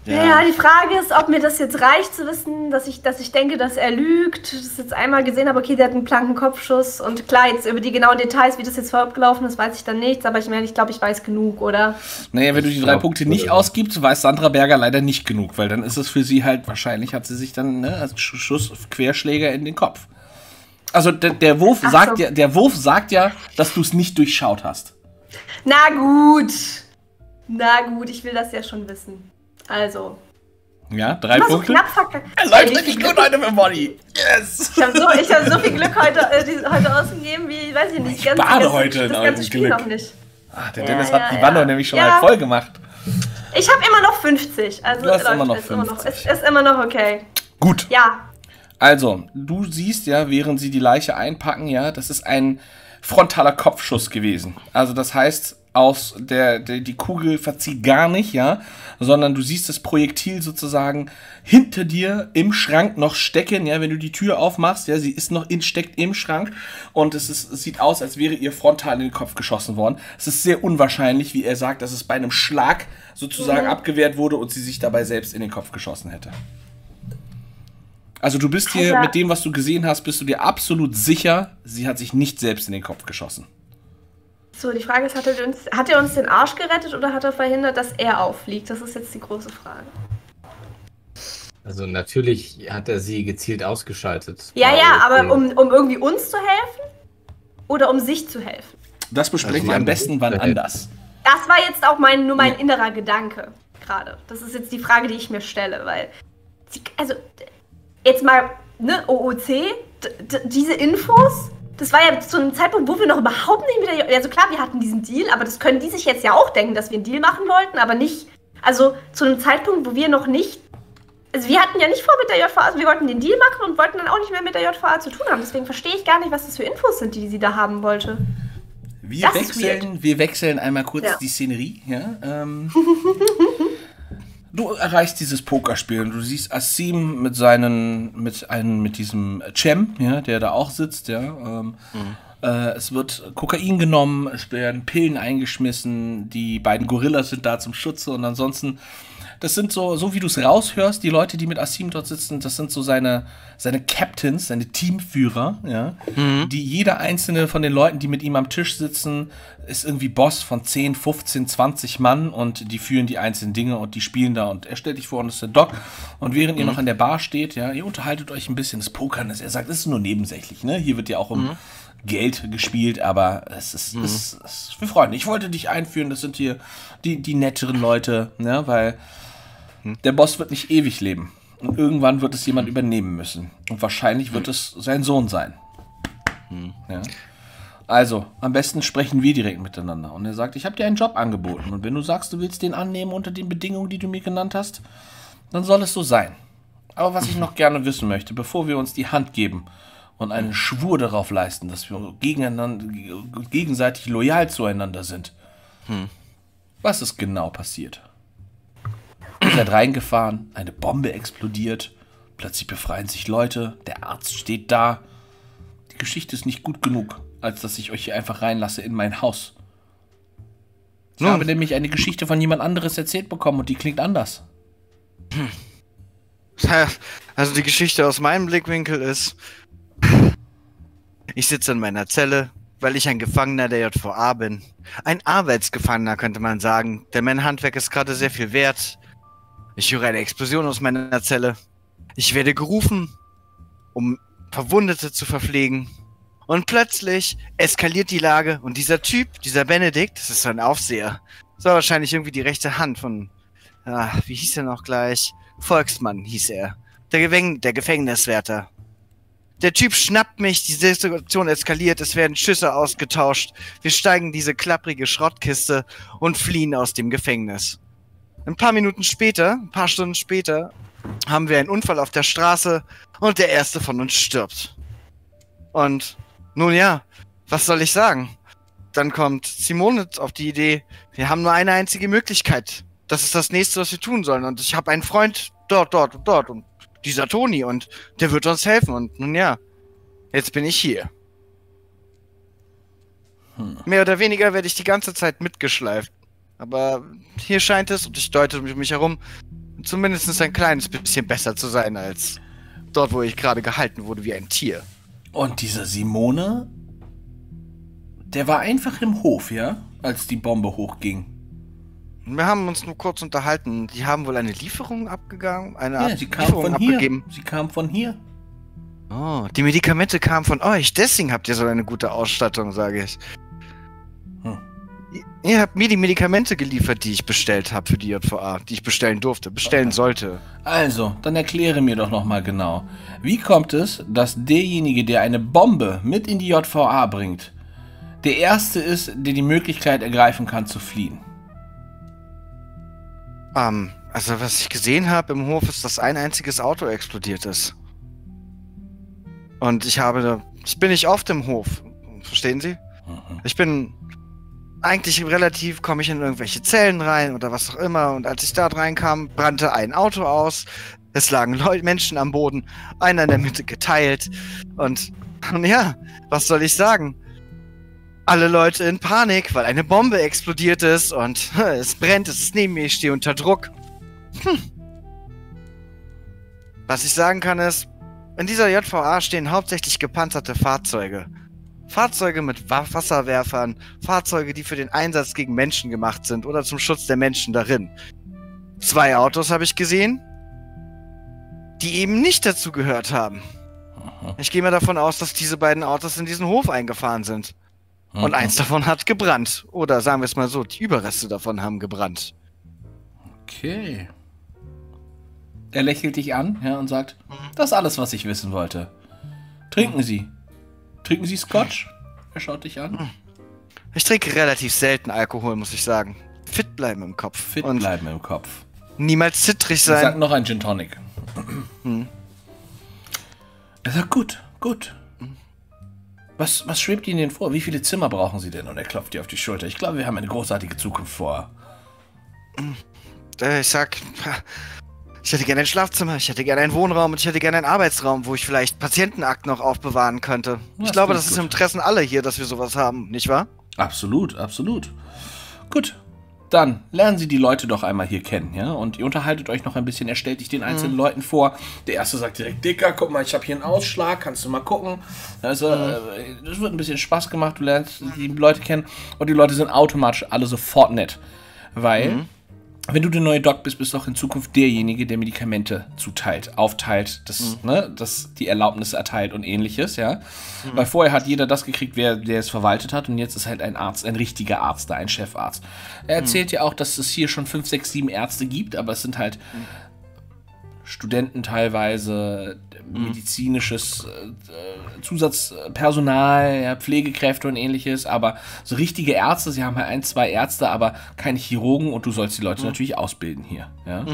Ja. die Frage ist, ob mir das jetzt reicht zu wissen, dass ich, dass ich denke, dass er lügt. Das jetzt einmal gesehen habe, okay, der hat einen planken Kopfschuss. Und klar, jetzt über die genauen Details, wie das jetzt vorab gelaufen ist, weiß ich dann nichts. Aber ich meine, ich glaube, ich weiß genug, oder? Naja, wenn du die drei glaub, Punkte nicht ausgibst, weiß Sandra Berger leider nicht genug, weil dann ist es für sie halt, wahrscheinlich hat sie sich dann ne, als Sch- Schuss Querschläger in den Kopf. Also der, der Wurf Ach sagt so. ja, der Wurf sagt ja, dass du es nicht durchschaut hast. Na gut. Na gut, ich will das ja schon wissen. Also. Ja, drei Immer so Punkte. knapp verkackt. Er läuft richtig gut heute mit Molly. Yes! Ich habe so, ich hab so viel Glück heute, äh, die, heute ausgegeben, wie, weiß ich nicht, Ich das ganze, bade heute in das ganze Spiel Glück. noch nicht. Ah, der Ja, Dennis ja, hat die ja. Wanne nämlich schon Ja. halb voll gemacht. Ich habe immer noch 50. Also Du hast läuft immer noch es Immer noch, 50. es ist immer noch okay. Gut. Ja. Also, du siehst ja, während sie die Leiche einpacken, ja, das ist ein frontaler Kopfschuss gewesen. Also das heißt, aus der, der die Kugel verzieht gar nicht, ja, sondern du siehst das Projektil sozusagen hinter dir im Schrank noch stecken, ja, wenn du die Tür aufmachst, ja, sie ist noch in, steckt im Schrank und es, ist, es sieht aus, als wäre ihr frontal in den Kopf geschossen worden. Es ist sehr unwahrscheinlich, wie er sagt, dass es bei einem Schlag sozusagen abgewehrt wurde und sie sich dabei selbst in den Kopf geschossen hätte. Also du bist hier Alter. mit dem, was du gesehen hast, bist du dir absolut sicher, sie hat sich nicht selbst in den Kopf geschossen. So, die Frage ist, hat er, uns, hat er uns den Arsch gerettet oder hat er verhindert, dass er auffliegt? Das ist jetzt die große Frage. Also natürlich hat er sie gezielt ausgeschaltet. Ja, ja, aber sie- um, um irgendwie uns zu helfen oder um sich zu helfen? Das besprechen Also wir am besten wann anders. Das war jetzt auch mein, nur mein innerer Gedanke gerade. Das ist jetzt die Frage, die ich mir stelle, weil. Sie, also, jetzt mal, ne, OOC, diese Infos, das war ja zu einem Zeitpunkt, wo wir noch überhaupt nicht mit der. Also klar, wir hatten diesen Deal, aber das können die sich jetzt ja auch denken, dass wir einen Deal machen wollten, aber nicht. Also zu einem Zeitpunkt, wo wir noch nicht. Also wir hatten ja nicht vor mit der JVA, also wir wollten den Deal machen und wollten dann auch nicht mehr mit der JVA zu tun haben. Deswegen verstehe ich gar nicht, was das für Infos sind, die sie da haben wollte. Wir Das wechseln, wir wechseln einmal kurz Ja. die Szenerie. Ja, ähm, du erreichst dieses Pokerspiel und du siehst Asim mit seinen, mit einem, mit diesem Cem, ja, der da auch sitzt, ja. Ähm, äh, es wird Kokain genommen, es werden Pillen eingeschmissen, die beiden Gorillas sind da zum Schutze und ansonsten das sind so, so wie du es raushörst, die Leute, die mit Asim dort sitzen, das sind so seine, seine Captains, seine Teamführer, ja. Die jeder einzelne von den Leuten, die mit ihm am Tisch sitzen, ist irgendwie Boss von 10, 15, 20 Mann und die führen die einzelnen Dinge und die spielen da und er stellt dich vor und das ist der Doc. Und während ihr noch an der Bar steht, ja, ihr unterhaltet euch ein bisschen, das Pokern ist, er sagt, es ist nur nebensächlich, ne? Hier wird ja auch um Geld gespielt, aber es ist, es ist für Freunde. Ich wollte dich einführen, das sind hier die, die netteren Leute, ne? Weil der Boss wird nicht ewig leben. Und irgendwann wird es jemand übernehmen müssen. Und wahrscheinlich wird es sein Sohn sein. Ja. Also, am besten sprechen wir direkt miteinander. Und er sagt, ich habe dir einen Job angeboten. Und wenn du sagst, du willst den annehmen unter den Bedingungen, die du mir genannt hast, dann soll es so sein. Aber was ich noch gerne wissen möchte, bevor wir uns die Hand geben und einen Schwur darauf leisten, dass wir gegeneinander, gegenseitig loyal zueinander sind, was ist genau passiert? Ihr seid reingefahren, eine Bombe explodiert, plötzlich befreien sich Leute, der Arzt steht da. Die Geschichte ist nicht gut genug, als dass ich euch hier einfach reinlasse in mein Haus. Ich Nun. habe nämlich eine Geschichte von jemand anderes erzählt bekommen und die klingt anders. Also die Geschichte aus meinem Blickwinkel ist, ich sitze in meiner Zelle, weil ich ein Gefangener der JVA bin. Ein Arbeitsgefangener könnte man sagen, denn mein Handwerk ist gerade sehr viel wert. Ich höre eine Explosion aus meiner Zelle. Ich werde gerufen, um Verwundete zu verpflegen. Und plötzlich eskaliert die Lage und dieser Typ, dieser Benedikt, das ist ein Aufseher, das war wahrscheinlich irgendwie die rechte Hand von ah, wie hieß er noch gleich? Volksmann hieß er. Der, Gewäng der Gefängniswärter. Der Typ schnappt mich, die Situation eskaliert, es werden Schüsse ausgetauscht. Wir steigen diese klapprige Schrottkiste und fliehen aus dem Gefängnis. Ein paar Minuten später, ein paar Stunden später, haben wir einen Unfall auf der Straße und der erste von uns stirbt. Und nun ja, was soll ich sagen? Dann kommt Simone auf die Idee, wir haben nur eine einzige Möglichkeit. Das ist das nächste, was wir tun sollen. Und ich habe einen Freund dort, dort und dort und dieser Toni und der wird uns helfen. Und nun ja, jetzt bin ich hier. Hm. Mehr oder weniger werde ich die ganze Zeit mitgeschleift. Aber hier scheint es, und ich deute um mich herum, zumindest ein kleines bisschen besser zu sein als dort, wo ich gerade gehalten wurde wie ein Tier. Und dieser Simone, der war einfach im Hof, ja? Als die Bombe hochging. Wir haben uns nur kurz unterhalten. Die haben wohl eine Lieferung abgegangen, eine Ja, Ab sie kam Lieferung von hier. abgegeben. Sie kam von hier. Oh, die Medikamente kamen von euch. Deswegen habt ihr so eine gute Ausstattung, sage ich. Ihr- habt mir die Medikamente geliefert, die ich bestellt habe für die JVA, die ich bestellen durfte, bestellen sollte. Also, dann erkläre mir doch nochmal genau. Wie kommt es, dass derjenige, der eine Bombe mit in die JVA bringt, der Erste ist, der die Möglichkeit ergreifen kann zu fliehen? Ähm, also was ich gesehen habe im Hof ist, dass ein einziges Auto explodiert ist. Und ich habe, ich bin nicht oft im Hof, verstehen Sie? Mhm. Ich bin eigentlich relativ, komme ich in irgendwelche Zellen rein oder was auch immer. Und als ich da reinkam, brannte ein Auto aus. Es lagen Leute, Menschen am Boden, einer in der Mitte geteilt. Und, und ja, was soll ich sagen? Alle Leute in Panik, weil eine Bombe explodiert ist und es brennt, es ist neben mir, ich stehe unter Druck. Hm. Was ich sagen kann ist, in dieser JVA stehen hauptsächlich gepanzerte Fahrzeuge. Fahrzeuge mit Wa Wasserwerfern, Fahrzeuge, die für den Einsatz gegen Menschen gemacht sind oder zum Schutz der Menschen darin. Zwei Autos habe ich gesehen, die eben nicht dazu gehört haben. Mhm. Ich gehe mal davon aus, dass diese beiden Autos in diesen Hof eingefahren sind. Und Mhm. eins davon hat gebrannt. Oder sagen wir es mal so, die Überreste davon haben gebrannt. Okay. Er lächelt dich an ja, und sagt, das ist alles, was ich wissen wollte. Trinken Sie. Trinken Sie Scotch? Er schaut dich an. Ich trinke relativ selten Alkohol, muss ich sagen. Fit bleiben im Kopf. Fit und bleiben im Kopf. niemals zittrig Er sagt sein. noch ein Gin Tonic. Hm. Er sagt, gut, gut. Was, was schwebt Ihnen denn vor? Wie viele Zimmer brauchen Sie denn? Und er klopft dir auf die Schulter. Ich glaube, wir haben eine großartige Zukunft vor. Äh, Ich sag, ich hätte gerne ein Schlafzimmer, ich hätte gerne einen Wohnraum und ich hätte gerne einen Arbeitsraum, wo ich vielleicht Patientenakten noch aufbewahren könnte. Das ich glaube, das ist gut. im Interessen aller hier, dass wir sowas haben, nicht wahr? Absolut, absolut. Gut. Dann lernen Sie die Leute doch einmal hier kennen, ja? Und ihr unterhaltet euch noch ein bisschen. Er stellt dich den einzelnen Leuten vor. Der erste sagt direkt, Dicker, guck mal, ich habe hier einen Ausschlag, kannst du mal gucken. Also, äh, das wird ein bisschen Spaß gemacht, du lernst die Leute kennen. Und die Leute sind automatisch alle sofort nett. Weil, wenn du der neue Doc bist, bist du auch in Zukunft derjenige, der Medikamente zuteilt, aufteilt, das, ne, das die Erlaubnisse erteilt und ähnliches, ja. Weil vorher hat jeder das gekriegt, wer der es verwaltet hat und jetzt ist halt ein Arzt, ein richtiger Arzt da, ein Chefarzt. Er erzählt ja auch, dass es hier schon fünf, sechs, sieben Ärzte gibt, aber es sind halt Studenten teilweise, medizinisches äh, Zusatzpersonal, ja, Pflegekräfte und ähnliches, aber so richtige Ärzte, sie haben halt ein, zwei Ärzte, aber keine Chirurgen und du sollst die Leute natürlich ausbilden hier. Ja?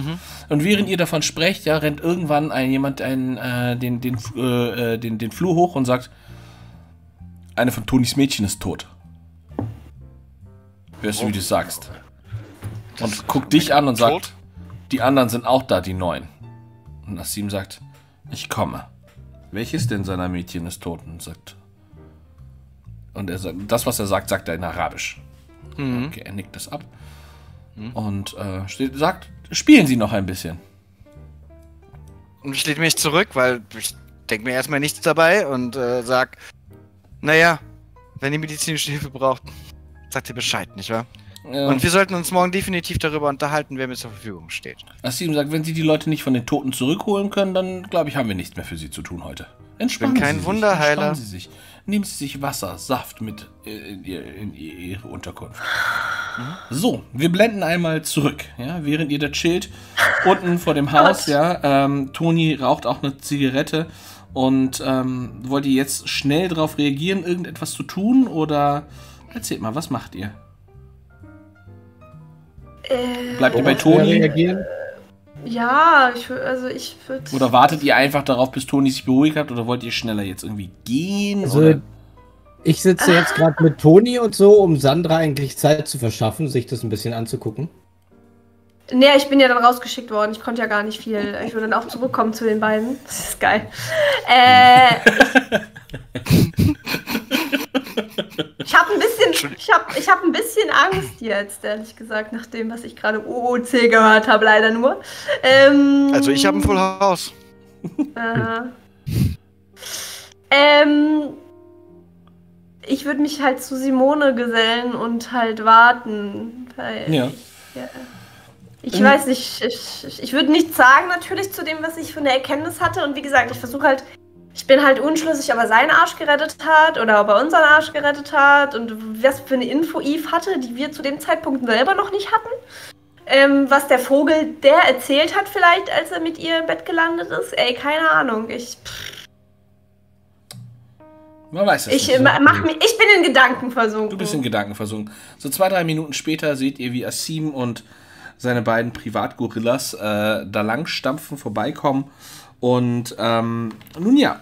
Und während ihr davon sprecht, ja, rennt irgendwann ein, jemand ein, äh, den, den, äh, äh, den, den Flur hoch und sagt, eine von Tonis Mädchen ist tot. Hörst du, wie du es sagst? Und guckt dich an und sagt, die anderen sind auch da, die Neuen. Und Nassim sagt, ich komme. Welches denn seiner Mädchen ist tot? Und sagt. Und er sagt, das, was er sagt, sagt er in Arabisch. Okay, er nickt das ab. Und äh, steht, sagt, spielen Sie noch ein bisschen. Und ich lehne mich zurück, weil ich denke mir erstmal nichts dabei und äh, sag, naja, wenn ihr medizinische Hilfe braucht, sagt ihr Bescheid, nicht wahr? Ja. Und wir sollten uns morgen definitiv darüber unterhalten, wer mir zur Verfügung steht. Nassim sagt, wenn Sie die Leute nicht von den Toten zurückholen können, dann glaube ich, haben wir nichts mehr für Sie zu tun heute. Entspannen Bin kein Sie sich, Wunderheiler. Entspannen Sie sich. nehmen Sie sich Wasser, Saft mit äh, in, ihr- in Ihre Unterkunft. So, wir blenden einmal zurück, ja, während ihr da chillt, unten vor dem Haus, ja. Ähm, Toni raucht auch eine Zigarette und ähm, wollt ihr jetzt schnell darauf reagieren, irgendetwas zu tun oder erzählt mal, was macht ihr? Äh, Bleibt ihr bei Toni ja, ich, also ich würde. oder wartet ihr einfach darauf, bis Toni sich beruhigt hat oder wollt ihr schneller jetzt irgendwie gehen? Also, oder? Ich sitze jetzt gerade mit Toni und so, um Sandra eigentlich Zeit zu verschaffen, sich das ein bisschen anzugucken. Nee, ich bin ja dann rausgeschickt worden. Ich konnte ja gar nicht viel. Ich würde dann auch zurückkommen zu den beiden. Das ist geil. Äh, ich habe ein bisschen, ich habe, ich habe ein bisschen Angst jetzt, ehrlich gesagt, nach dem, was ich gerade OOC gehört habe, leider nur. Ähm, Also ich habe ein Full House. Äh, ähm, ich würde mich halt zu Simone gesellen und halt warten. Weil Ja. Ich, ja, ich weiß nicht, ich, ich, ich würde nichts sagen natürlich zu dem, was ich für eine Erkenntnis hatte. Und wie gesagt, ich versuche halt, ich bin halt unschlüssig, ob er seinen Arsch gerettet hat oder ob er unseren Arsch gerettet hat und was für eine Info Eve hatte, die wir zu dem Zeitpunkt selber noch nicht hatten. Ähm, was der Vogel der erzählt hat vielleicht, als er mit ihr im Bett gelandet ist. Ey, keine Ahnung. Ich, Man weiß es ich, nicht. äh, mach mich, ich bin in Gedanken versunken. Du bist in Gedanken versunken. So zwei, drei Minuten später seht ihr, wie Asim und seine beiden Privatgorillas äh, da lang stampfen, vorbeikommen. Und ähm, nun ja,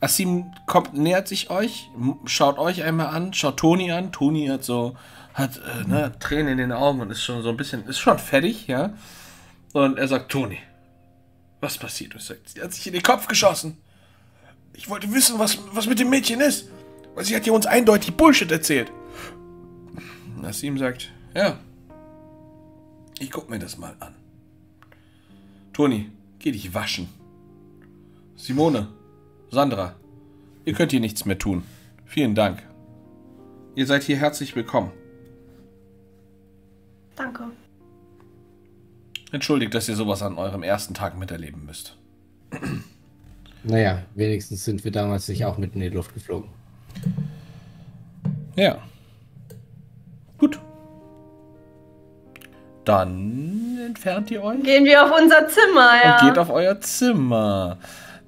Asim kommt, nähert sich euch, schaut euch einmal an, schaut Toni an. Toni hat so, hat äh, ne, Tränen in den Augen und ist schon so ein bisschen, ist schon fertig, ja. Und er sagt, Toni, was passiert? Und sagt, sie hat sich in den Kopf geschossen. Ich wollte wissen, was, was mit dem Mädchen ist. Weil sie hat ja uns eindeutig Bullshit erzählt. Nassim sagt, ja. Ich guck mir das mal an. Toni, geh dich waschen. Simone, Sandra, ihr könnt hier nichts mehr tun. Vielen Dank. Ihr seid hier herzlich willkommen. Danke. Entschuldigt, dass ihr sowas an eurem ersten Tag miterleben müsst. Naja, wenigstens sind wir damals nicht auch mitten in die Luft geflogen. Ja. Gut. Dann entfernt ihr euch Gehen wir auf unser Zimmer, ja. und geht auf euer Zimmer.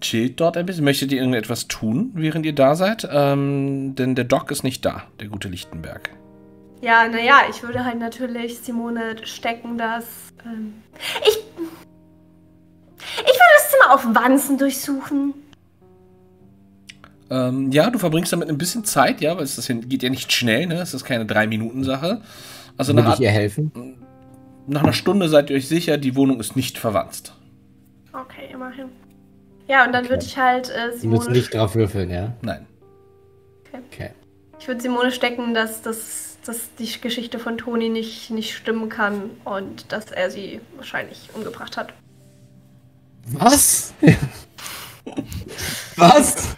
Chillt dort ein bisschen. Möchtet ihr irgendetwas tun, während ihr da seid? Ähm, denn der Doc ist nicht da, der gute Lichtenberg. Ja, naja, ich würde halt natürlich Simone stecken, dass. Ähm, ich. Ich würde das Zimmer auf Wanzen durchsuchen. Ähm, ja, du verbringst damit ein bisschen Zeit, ja, weil es das geht ja nicht schnell, ne? Es ist keine Drei-Minuten-Sache. Also Würde ich ihr helfen? nach einer Stunde seid ihr euch sicher, die Wohnung ist nicht verwanzt. Okay, immerhin. Ja, und dann würde ich halt äh, Sie müssen Simone. nicht drauf würfeln, ja? Nein. Okay. Ich würde Simone stecken, dass, dass, dass die Geschichte von Toni nicht, nicht stimmen kann und dass er sie wahrscheinlich umgebracht hat. Was? Was?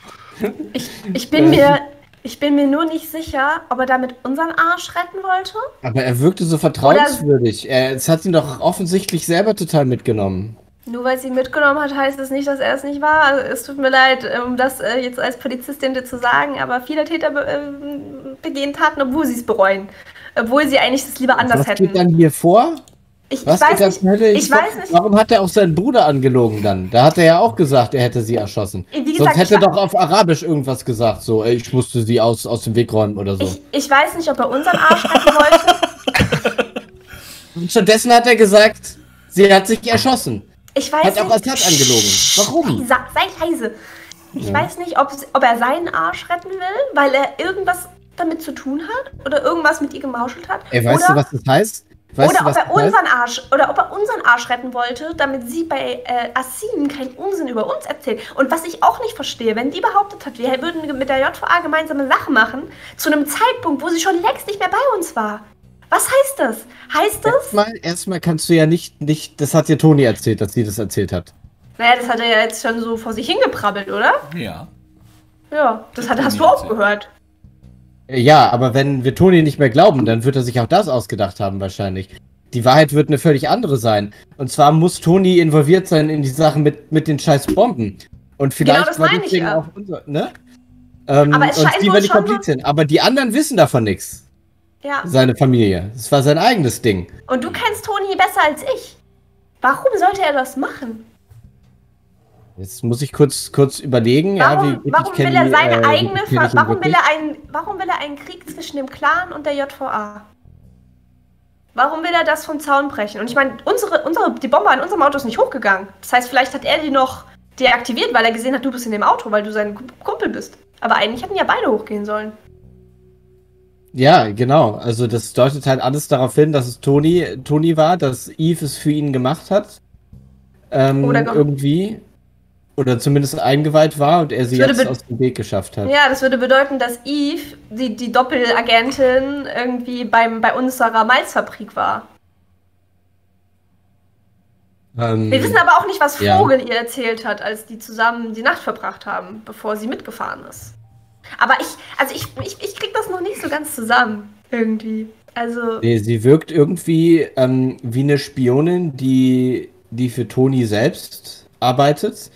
Ich, ich, bin mir, ich bin mir nur nicht sicher, ob er damit unseren Arsch retten wollte. Aber er wirkte so vertrauenswürdig. Er, es hat ihn doch offensichtlich selber total mitgenommen. Nur weil sie ihn mitgenommen hat, heißt es nicht, dass er es nicht war. Also, es tut mir leid, um das äh, jetzt als Polizistin dir zu sagen, aber viele Täter be äh, begehen Taten, obwohl sie es bereuen. Obwohl sie eigentlich das lieber anders Was hätten. geht dann hier vor? ich, ich Was weiß das? nicht. Hätte Ich weiß nicht. Warum hat er auch seinen Bruder angelogen dann? Da hat er ja auch gesagt, er hätte sie erschossen. Gesagt, Sonst hätte er ich doch auf Arabisch irgendwas gesagt, so, ich musste sie aus, aus dem Weg räumen oder so. Ich, ich weiß nicht, ob er unseren Arsch retten wollte. Und stattdessen hat er gesagt, sie hat sich erschossen. Ich weiß Hat auch nicht. Assad angelogen. Warum? Sa sei leise. Ich Ja. weiß nicht, ob, ob er seinen Arsch retten will, weil er irgendwas damit zu tun hat oder irgendwas mit ihr gemauschelt hat. Ey, weißt oder du, was das heißt? Weißt oder du, ob er das heißt? unseren Arsch oder ob er unseren Arsch retten wollte, damit sie bei äh, Asim keinen Unsinn über uns erzählt. Und was ich auch nicht verstehe, wenn die behauptet hat, wir würden mit der JVA gemeinsame Sachen machen, zu einem Zeitpunkt, wo sie schon längst nicht mehr bei uns war. Was heißt das? Heißt das? Erstmal, erstmal kannst du ja nicht, nicht, das hat dir Toni erzählt, dass sie das erzählt hat. Naja, das hat er ja jetzt schon so vor sich hingeprabbelt, oder? Ja. Ja, das hat, hast du auch erzählt. gehört. Ja, aber wenn wir Toni nicht mehr glauben, dann wird er sich auch das ausgedacht haben wahrscheinlich. Die Wahrheit wird eine völlig andere sein. Und zwar muss Toni involviert sein in die Sache mit, mit den scheiß Bomben. Und vielleicht Genau das war meine ich deswegen ja. auch unser, ne? Ähm, Aber es und scheint die wohl war die Komplizin. Aber die anderen wissen davon nichts. Ja. Seine Familie. Das war sein eigenes Ding. Und du kennst Toni besser als ich. Warum sollte er das machen? Jetzt muss ich kurz, kurz überlegen. Warum, ja, wie, gut, warum will er seine äh, eigene warum will er einen warum will er einen Krieg zwischen dem Clan und der JVA? Warum will er das vom Zaun brechen? Und ich meine, unsere, unsere, die Bombe an unserem Auto ist nicht hochgegangen. Das heißt, vielleicht hat er die noch deaktiviert, weil er gesehen hat, du bist in dem Auto, weil du sein Kumpel bist. Aber eigentlich hätten ja beide hochgehen sollen. Ja, genau. Also das deutet halt alles darauf hin, dass es Toni, Toni war, dass Eve es für ihn gemacht hat. Ähm, Oder ge- irgendwie. Oder zumindest eingeweiht war und er sie jetzt aus dem Weg geschafft hat. Ja, das würde bedeuten, dass Eve, die, die Doppelagentin, irgendwie beim, bei unserer Malzfabrik war. Ähm, Wir wissen aber auch nicht, was Ja. Vogel ihr erzählt hat, als die zusammen die Nacht verbracht haben, bevor sie mitgefahren ist. Aber ich, also ich, ich, ich krieg das noch nicht so ganz zusammen, irgendwie. Also, Nee, sie wirkt irgendwie ähm, wie eine Spionin, die, die für Toni selbst arbeitet.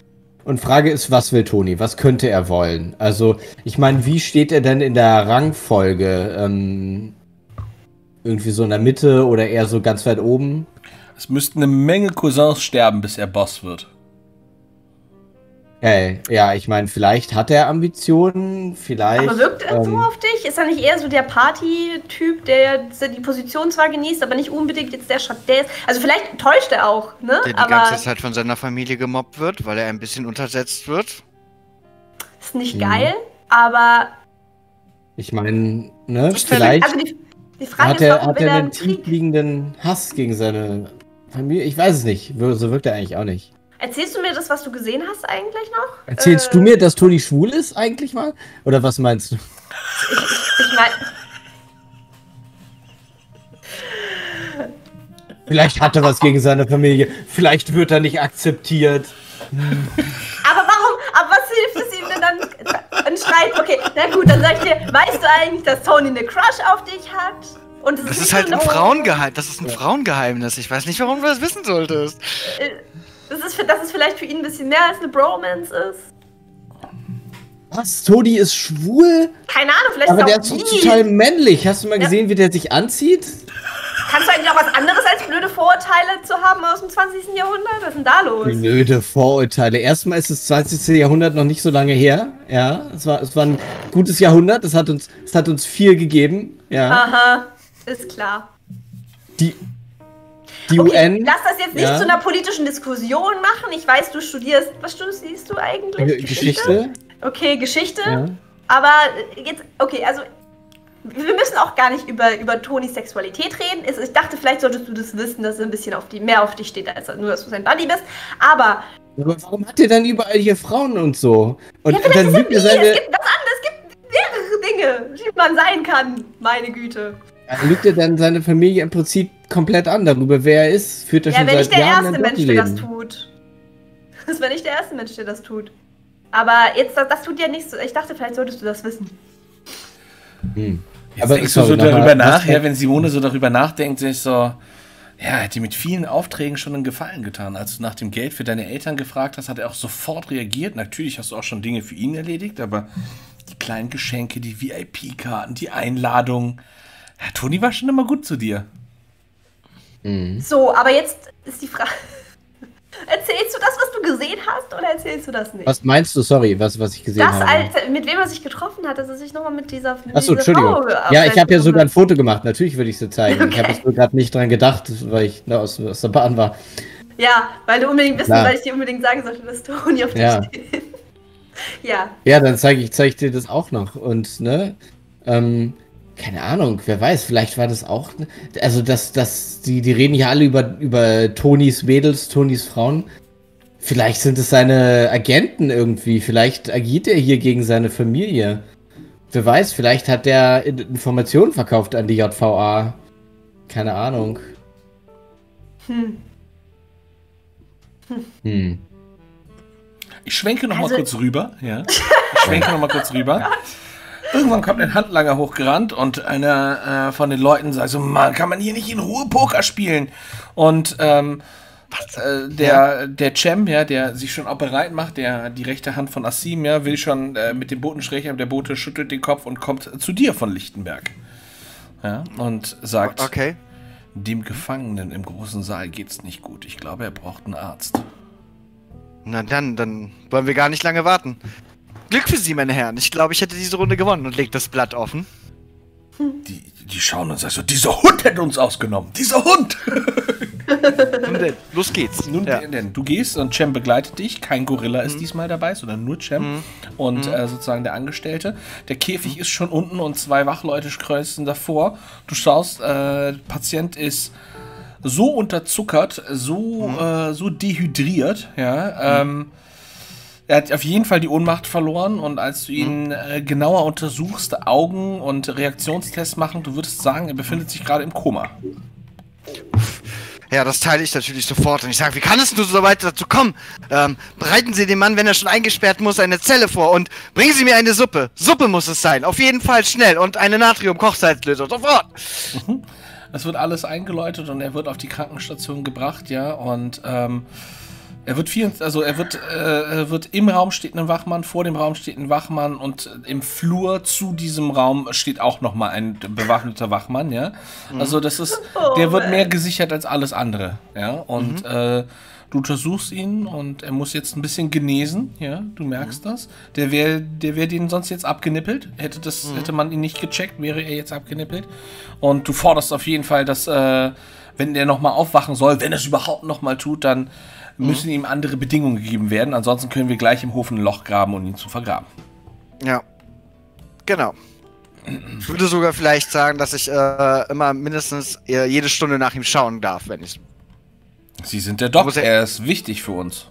Und Frage ist, was will Toni? Was könnte er wollen? Also, ich meine, wie steht er denn in der Rangfolge? Ähm, irgendwie so in der Mitte oder eher so ganz weit oben? Es müssten eine Menge Cousins sterben, bis er Boss wird. Äh, ja, ich meine, vielleicht hat er Ambitionen, vielleicht. aber wirkt er so ähm, auf dich? Ist er nicht eher so der Party-Typ, der die Position zwar genießt, aber nicht unbedingt jetzt der Schatz? Der ist, also vielleicht täuscht er auch, ne? Der die aber ganze Zeit von seiner Familie gemobbt wird, weil er ein bisschen untersetzt wird. ist nicht Mhm. geil. Aber, Ich meine, ne, vielleicht also die, die Frage hat ist, er, hat er einen tiefliegenden Hass gegen seine Familie. Ich weiß es nicht. So wirkt er eigentlich auch nicht. Erzählst du mir das, was du gesehen hast eigentlich noch? Erzählst Äh, du mir, dass Toni schwul ist eigentlich mal? Oder was meinst du? Ich meine, Vielleicht hat er was gegen seine Familie. Vielleicht wird er nicht akzeptiert. Aber warum? Aber was hilft es ihm denn dann? Ein Streit. Okay, na gut, dann sag ich dir, weißt du eigentlich, dass Tony eine Crush auf dich hat? Und es Das nicht ist halt ein Frauengeheimnis. Das ist ein Frauengeheimnis. Ich weiß nicht, warum du das wissen solltest. Äh, Das ist, für, dass es vielleicht für ihn ein bisschen mehr als eine Bromance ist. Was? Toni ist schwul? Keine Ahnung, vielleicht Aber ist der er ist auch doch bi. total männlich. Hast du mal Ja. gesehen, wie der sich anzieht? Kannst du eigentlich auch was anderes als blöde Vorurteile zu haben aus dem 20. Jahrhundert? Was ist denn da los? Blöde Vorurteile. Erstmal ist das 20. Jahrhundert noch nicht so lange her. Ja, es war, es war ein gutes Jahrhundert. Es hat uns, es hat uns viel gegeben. Ja, Aha, ist klar. die, die Okay, UN. lass das jetzt nicht ja. zu einer politischen Diskussion machen. Ich weiß, du studierst. Was studierst du eigentlich? Geschichte. Okay, Geschichte. Ja. Aber jetzt, okay, also wir müssen auch gar nicht über, über Tonis Sexualität reden. Es- Ich dachte, vielleicht solltest du das wissen, dass er ein bisschen auf die, mehr auf dich steht, als nur, dass du sein Buddy bist. Aber Aber warum hat er dann überall hier Frauen und so? Und ja, dann ist er er Es seine, gibt was anderes, es gibt mehrere Dinge, die man sein kann. Meine Güte. Dann lügt er dann seine Familie im Prinzip komplett an darüber, wer er ist. Führt er Ja, schon wenn seit nicht der Jahren erste Mensch, der das tut. Das wäre nicht der erste Mensch, der das tut. Aber jetzt, das, das tut ja nichts. so- Ich dachte, vielleicht solltest du das wissen. Hm. Jetzt Aber denkst du so darüber nach, ja, wenn Simone so darüber nachdenkt, sich so, ja, hat dir mit vielen Aufträgen schon einen Gefallen getan. Als du nach dem Geld für deine Eltern gefragt hast, hat er auch sofort reagiert. Natürlich hast du auch schon Dinge für ihn erledigt, aber die kleinen Geschenke, die VIP-Karten, die Einladungen. Ja, Toni war schon immer gut zu dir. Mhm. So, aber jetzt ist die Frage. Erzählst du das, was du gesehen hast, oder erzählst du das nicht? Was meinst du? Sorry, was, was ich gesehen das, habe. als, mit wem er sich getroffen hat, dass er sich nochmal mit dieser. Mit Achso, dieser Entschuldigung. Frau Ja, ich habe ja sogar ein. Foto gemacht. Natürlich würde ich sie zeigen. Ich Okay. habe jetzt nur gerade nicht dran gedacht, weil ich ne, aus, aus der Bahn war. Ja, weil du unbedingt wissen, weil ich dir unbedingt sagen sollte, dass Toni auf dich Ja. steht. ja. Ja, dann zeige ich, zeig ich dir das auch noch. Und, ne, ähm, keine Ahnung, wer weiß, vielleicht war das auch, also das, das, die, die reden ja alle über, über Tonis Mädels, Tonis Frauen. Vielleicht sind es seine Agenten irgendwie, vielleicht agiert er hier gegen seine Familie. Wer weiß, vielleicht hat der In- Informationen verkauft an die JVA. Keine Ahnung. Hm. Hm. Ich schwenke noch mal Also- kurz rüber, ja. Ich schwenke noch mal kurz rüber. Irgendwann kommt ein Handlanger hochgerannt und einer äh, von den Leuten sagt so, Mann, kann man hier nicht in Ruhe Poker spielen? Und ähm, äh, der, der Cem, ja, der sich schon auch bereit macht, der die rechte Hand von Assim, ja, will schon äh, mit dem Boten sprechen, der Bote schüttelt den Kopf und kommt zu dir von Lichtenberg. Ja, und sagt, Okay. dem Gefangenen im großen Saal geht's nicht gut. Ich glaube, er braucht einen Arzt. Na dann, dann wollen wir gar nicht lange warten. Glück für Sie, meine Herren. Ich glaube, ich hätte diese Runde gewonnen und legt das Blatt offen. Die, die schauen uns also, dieser Hund hätte uns ausgenommen. Dieser Hund! Nun denn, los geht's. Nun, ja. denn, du gehst und Cem begleitet dich. Kein Gorilla ist diesmal dabei, sondern nur Cem und äh, sozusagen der Angestellte. Der Käfig ist schon unten und zwei Wachleute kreuzen davor. Du schaust, äh, der Patient ist so unterzuckert, so, äh, so dehydriert, ja. Ähm, er hat auf jeden Fall die Ohnmacht verloren und als du ihn äh, genauer untersuchst, Augen und Reaktionstests machen, du würdest sagen, er befindet sich gerade im Koma. Ja, das teile ich natürlich sofort. Und ich sage, wie kann es nur so weit dazu kommen? Ähm, bereiten Sie dem Mann, wenn er schon eingesperrt muss, eine Zelle vor und bringen Sie mir eine Suppe. Suppe muss es sein. Auf jeden Fall schnell. Und eine Natrium-Kochsalzlösung. Sofort. Es wird alles eingeläutet und er wird auf die Krankenstation gebracht, ja, und ähm, er wird viel, also er wird, äh, er wird im Raum steht ein Wachmann, vor dem Raum steht ein Wachmann und im Flur zu diesem Raum steht auch noch mal ein bewaffneter Wachmann, ja. Also das ist, der wird mehr gesichert als alles andere, ja. Und äh, du untersuchst ihn und er muss jetzt ein bisschen genesen, ja. Du merkst das. Der wäre, der wäre den sonst jetzt abgenippelt. Hätte das, hätte man ihn nicht gecheckt, wäre er jetzt abgenippelt. Und du forderst auf jeden Fall, dass äh, wenn der noch mal aufwachen soll, wenn er es überhaupt noch mal tut, dann müssen ihm andere Bedingungen gegeben werden. Ansonsten können wir gleich im Hof ein Loch graben, um ihn zu vergraben. Ja. Genau. Ich würde sogar vielleicht sagen, dass ich äh, immer mindestens äh, jede Stunde nach ihm schauen darf, wenn ich. Sie sind der Doc, Muss er- er ist wichtig für uns.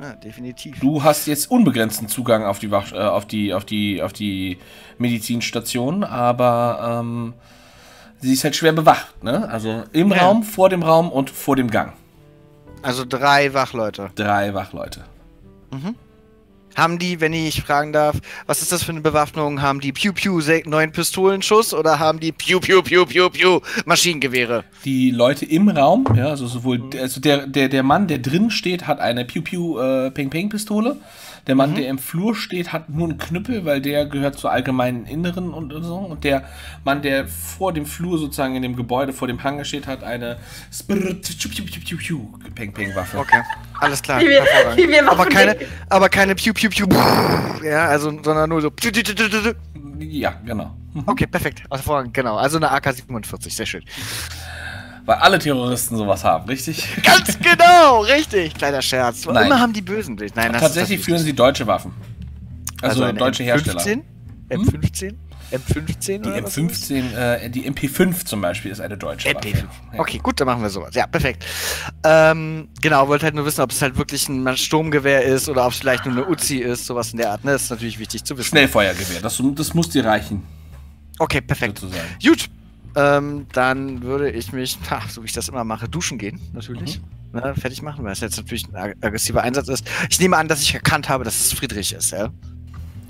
Ja, definitiv. Du hast jetzt unbegrenzten Zugang auf die, Wach äh, auf die, auf die, auf die Medizinstation, aber ähm, sie ist halt schwer bewacht, ne? Also im Ja. Raum, vor dem Raum und vor dem Gang. Also drei Wachleute. Drei Wachleute. Haben die, wenn ich fragen darf, was ist das für eine Bewaffnung? Haben die Piu Piu neun Pistolenschuss oder haben die Piu Piu Piu Piu Piu Maschinengewehre? Die Leute im Raum, ja, also sowohl, also der, der, der Mann, der drin steht, hat eine Piu Piu äh, Ping Ping Pistole. Der Mann, der im Flur steht, hat nur einen Knüppel, weil der gehört zur allgemeinen Inneren und, und so. Und der Mann, der vor dem Flur sozusagen in dem Gebäude vor dem Hangar steht, hat eine Ping Ping Waffe. Okay, alles klar. Wie wir- wie wir aber keine, aber keine Piu Piu Piu. Ja, also, sondern nur so. Ja, genau. Okay, perfekt. Hervorragend, genau. Also eine AK-47, sehr schön. Weil alle Terroristen sowas haben, richtig? Ganz genau, richtig. Kleiner Scherz. Nein. Immer haben die Bösen. Nein, das Tatsächlich führen sie deutsche Waffen. Also, eine deutsche Hersteller. M15? M15? M15 Die oder was ist das? M15, äh, die MP5 zum Beispiel ist eine deutsche MP5. Waffe. Ja. Okay, gut, dann machen wir sowas. Ja, perfekt. Ähm, genau, wollte halt nur wissen, ob es halt wirklich ein Sturmgewehr ist oder ob es vielleicht nur eine Uzi ist, sowas in der Art. Ne? Das ist natürlich wichtig zu wissen. Schnellfeuergewehr, das, das muss dir reichen, Okay, perfekt. sozusagen. Gut. Ähm, dann würde ich mich, ha, so wie ich das immer mache, duschen gehen, natürlich. Mhm. Ne, fertig machen, weil es jetzt natürlich ein ag- aggressiver Einsatz ist. Ich nehme an, dass ich erkannt habe, dass es Friedrich ist, ja?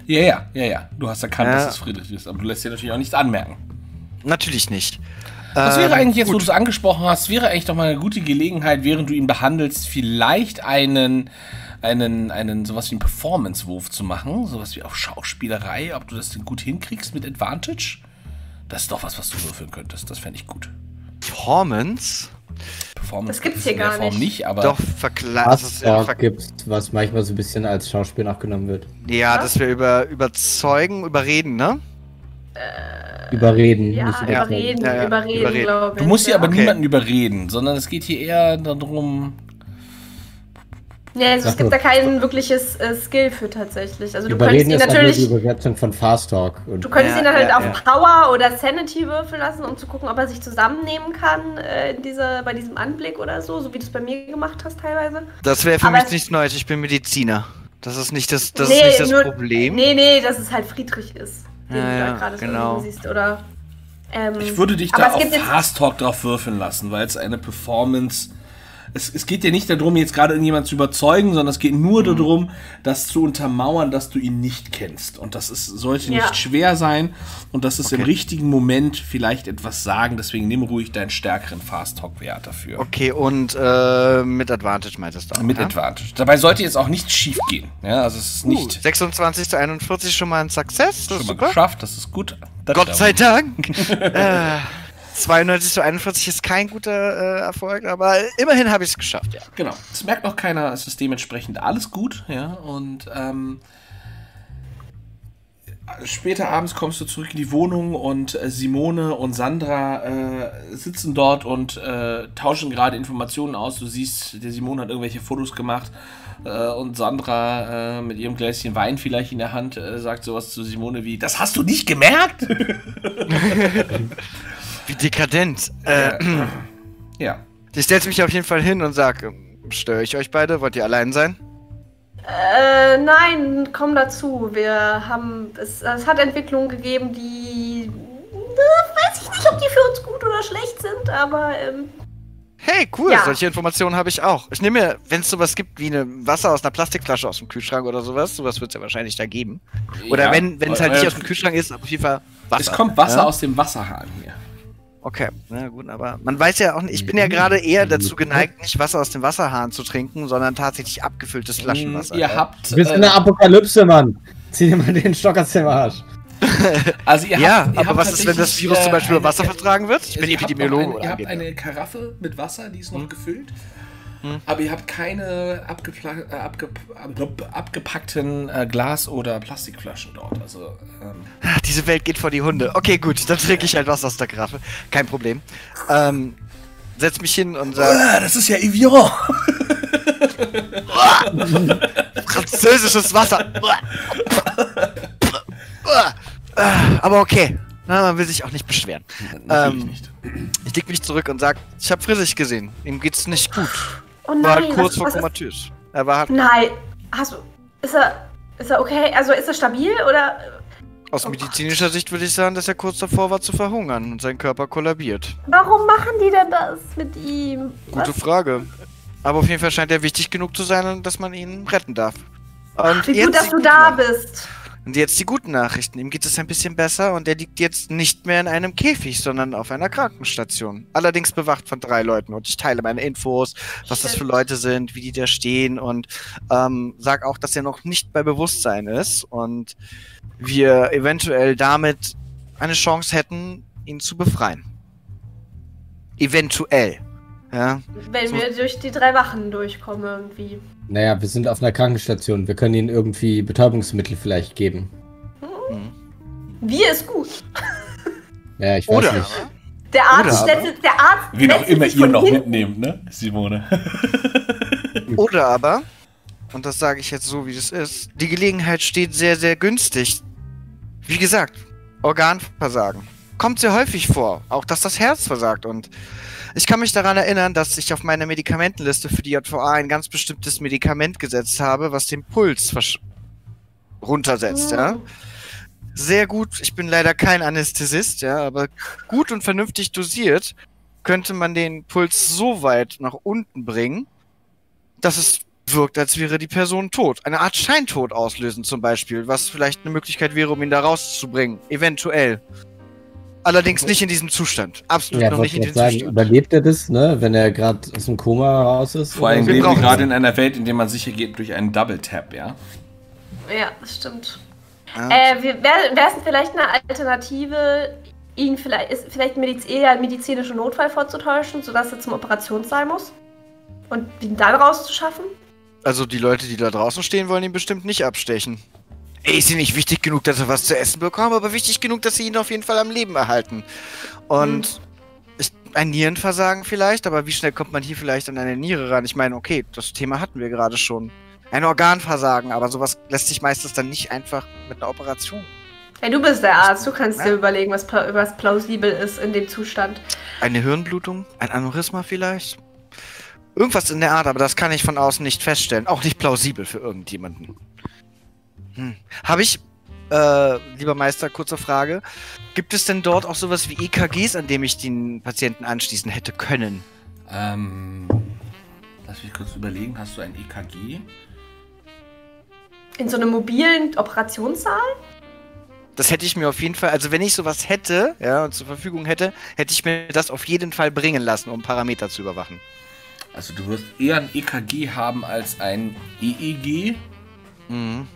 Ja, ja, ja, ja. Du hast erkannt, Ja. dass es Friedrich ist, aber du lässt dir natürlich auch nichts anmerken. Natürlich nicht. Was Ähm, wäre eigentlich jetzt, wo gut. du es angesprochen hast, wäre eigentlich doch mal eine gute Gelegenheit, während du ihn behandelst, vielleicht einen, einen, einen, sowas wie einen Performance-Wurf zu machen, sowas wie auf Schauspielerei, ob du das denn gut hinkriegst mit Advantage? Das ist doch was, was du würfeln könntest. Das fände ich gut. Performance? Performance Das gibt's hier gar Form nicht. nicht, aber Doch, verkleidet. Was da gibt's, was manchmal so ein bisschen als Schauspiel nachgenommen wird. Ja, Was? dass wir über überzeugen, überreden, ne? Überreden. Ja, überreden, Ja, ja, überreden, überreden. glaube ich. du musst hier ja. aber Okay. niemanden überreden, sondern es geht hier eher darum, Nee, also es gibt da kein wirkliches äh, Skill für tatsächlich. Also du Überreden könntest ihn nur die natürlich. Übersetzung von Fast Talk. Und Du könntest Ja, ihn dann halt ja, auf ja. Power oder Sanity würfeln lassen, um zu gucken, ob er sich zusammennehmen kann äh, in diese, bei diesem Anblick oder so, so wie du es bei mir gemacht hast teilweise. Das wäre für Aber mich nichts Neues. Ich bin Mediziner. Das ist nicht das, das, Nee, ist nicht das nur- Problem. Nee, nee, dass es halt Friedrich ist, den Ja, du ja, da gerade so genau. siehst. Oder, ähm, Ich würde dich aber da auf Fast Talk drauf würfeln lassen, weil es eine Performance es, es geht dir nicht darum, jetzt gerade irgendjemand zu überzeugen, sondern es geht nur Mhm. darum, das zu untermauern, dass du ihn nicht kennst. Und das ist, sollte Ja. nicht schwer sein und das ist im Okay. richtigen Moment vielleicht etwas sagen. Deswegen nimm ruhig deinen stärkeren Fast-Talk-Wert dafür. Okay, und äh, mit Advantage meintest du auch, Mit ja? Advantage. Dabei sollte jetzt auch nichts schief gehen. Ja, also es ist nicht Uh, 26 zu 41 schon mal ein Success. Das schon ist mal super. geschafft, das ist gut. Das Gott sei Dank. äh, 92 zu 41 ist kein guter äh, Erfolg, aber immerhin habe ich es geschafft, ja. Genau. Es merkt noch keiner, es ist dementsprechend alles gut, ja. Und ähm, später abends kommst du zurück in die Wohnung und äh, Simone und Sandra äh, sitzen dort und äh, tauschen gerade Informationen aus. Du siehst, der Simone hat irgendwelche Fotos gemacht äh, und Sandra äh, mit ihrem Gläschen Wein vielleicht in der Hand äh, sagt sowas zu Simone wie: Das hast du nicht gemerkt? Wie dekadent. Äh, ja. ich stellte mich auf jeden Fall hin und sage, störe ich euch beide? Wollt ihr allein sein? Äh, nein, komm dazu. Wir haben. Es, es hat Entwicklungen gegeben, die. Äh, weiß ich nicht, ob die für uns gut oder schlecht sind, aber. Ähm, Hey, cool, Ja. solche Informationen habe ich auch. Ich nehme mir, wenn es sowas gibt wie eine Wasser aus einer Plastikflasche aus dem Kühlschrank oder sowas, sowas wird es ja wahrscheinlich da geben. Oder Ja. wenn wenn es halt Äh, nicht aus dem Kühlschrank ist, auf jeden Fall Wasser. Es kommt Wasser ja? aus dem Wasserhahn hier. Okay, na gut, aber man weiß ja auch nicht, ich bin ja gerade eher dazu geneigt, nicht Wasser aus dem Wasserhahn zu trinken, sondern tatsächlich abgefülltes Flaschenwasser. Mm, Ihr ja. habt. Du bist äh, in der Apokalypse, Mann. Zieh dir mal den Stock aus dem Arsch. Also ihr ja, habt, ihr aber habt was ist, wenn das Virus zum äh, Beispiel über eine- Wasser vertragen wird? Ich bin ihr habt Epidemiologe. ihr habt eine Karaffe mit Wasser, die ist noch Hm. gefüllt. Hm. Aber ihr habt keine abgepla äh, abge ab- abgepackten äh, Glas- oder Plastikflaschen dort. Also, ähm, Ah, Diese Welt geht vor die Hunde. Okay, gut, dann trinke ich halt was aus der Karaffe. Kein Problem. Ähm, setz mich hin und sag, ah, das ist ja Evian. französisches Wasser. Aber okay. Na, man will sich auch nicht beschweren. Ähm, nicht. Ich leg mich zurück und sag, ich habe Friedrich gesehen. Ihm geht's nicht gut. Oh War nein, halt kurz was, vor was ist, komatös. Er war halt Nein. Hast du. Ist er. Ist er okay? Also ist er stabil oder. aus Oh medizinischer Sicht würde ich sagen, dass er kurz davor war zu verhungern und sein Körper kollabiert. Warum machen die denn das mit ihm? Gute Was? Frage. Aber auf jeden Fall scheint er wichtig genug zu sein, dass man ihn retten darf. Und Wie gut, dass du da bist. Und jetzt die guten Nachrichten. Ihm geht es ein bisschen besser und er liegt jetzt nicht mehr in einem Käfig, sondern auf einer Krankenstation. Allerdings bewacht von drei Leuten. Und ich teile meine Infos, was das für Leute sind, wie die da stehen und ähm, sag auch, dass er noch nicht bei Bewusstsein ist und wir eventuell damit eine Chance hätten, ihn zu befreien. Eventuell. Ja. Wenn wir durch die drei Wachen durchkommen irgendwie. Naja, wir sind auf einer Krankenstation. Wir können ihnen irgendwie Betäubungsmittel vielleicht geben. Hm. Wir ist gut. Ja, ich weiß Oder nicht. Der Arzt, Oder setzt, der Arzt Wie noch setzt immer ihr noch hinten- mitnehmt, ne, Simone? Oder aber, und das sage ich jetzt so, wie es ist, die Gelegenheit steht sehr, sehr günstig. Wie gesagt, Organversagen. Kommt sehr häufig vor, auch dass das Herz versagt. Und ich kann mich daran erinnern, dass ich auf meiner Medikamentenliste für die JVA ein ganz bestimmtes Medikament gesetzt habe, was den Puls runtersetzt, ja. Sehr gut, ich bin leider kein Anästhesist, ja, aber gut und vernünftig dosiert könnte man den Puls so weit nach unten bringen, dass es wirkt, als wäre die Person tot. Eine Art Scheintod auslösen zum Beispiel, was vielleicht eine Möglichkeit wäre, um ihn da rauszubringen. Eventuell. Allerdings nicht in diesem Zustand. Absolut Ja, noch wollte nicht in ich diesem sagen, Zustand. überlebt er das, ne? Wenn er gerade aus dem Koma raus ist? Vor allem Wir leben wir gerade in einer Welt, in der man sicher geht durch einen Double Tap, ja? Ja, das stimmt. Ja. Äh, wäre es vielleicht eine Alternative, ihn vielleicht, ist vielleicht Mediz eher einen medizinischen Notfall vorzutäuschen, sodass er zum Operationssaal muss? Und ihn dann rauszuschaffen? Also die Leute, die da draußen stehen, wollen ihn bestimmt nicht abstechen. Ey, ist ihm nicht wichtig genug, dass er was zu essen bekommt, aber wichtig genug, dass sie ihn auf jeden Fall am Leben erhalten. Und ich, ein Nierenversagen vielleicht, aber wie schnell kommt man hier vielleicht an eine Niere ran? Ich meine, okay, das Thema hatten wir gerade schon. Ein Organversagen, aber sowas lässt sich meistens dann nicht einfach mit einer Operation. Hey, du bist der Arzt, du kannst Ja. dir überlegen, was, was plausibel ist in dem Zustand. Eine Hirnblutung? Ein Aneurysma vielleicht? Irgendwas in der Art, aber das kann ich von außen nicht feststellen. Auch nicht plausibel für irgendjemanden. Hm. Habe ich, äh, lieber Meister, kurze Frage. Gibt es denn dort auch sowas wie EKGs, an dem ich den Patienten anschließen hätte können? Ähm, Lass mich kurz überlegen, hast du ein EKG? In so einem mobilen Operationssaal? Das hätte ich mir auf jeden Fall, also wenn ich sowas hätte, ja, und zur Verfügung hätte, hätte ich mir das auf jeden Fall bringen lassen, um Parameter zu überwachen. Also du wirst eher ein EKG haben als ein EEG. Mhm.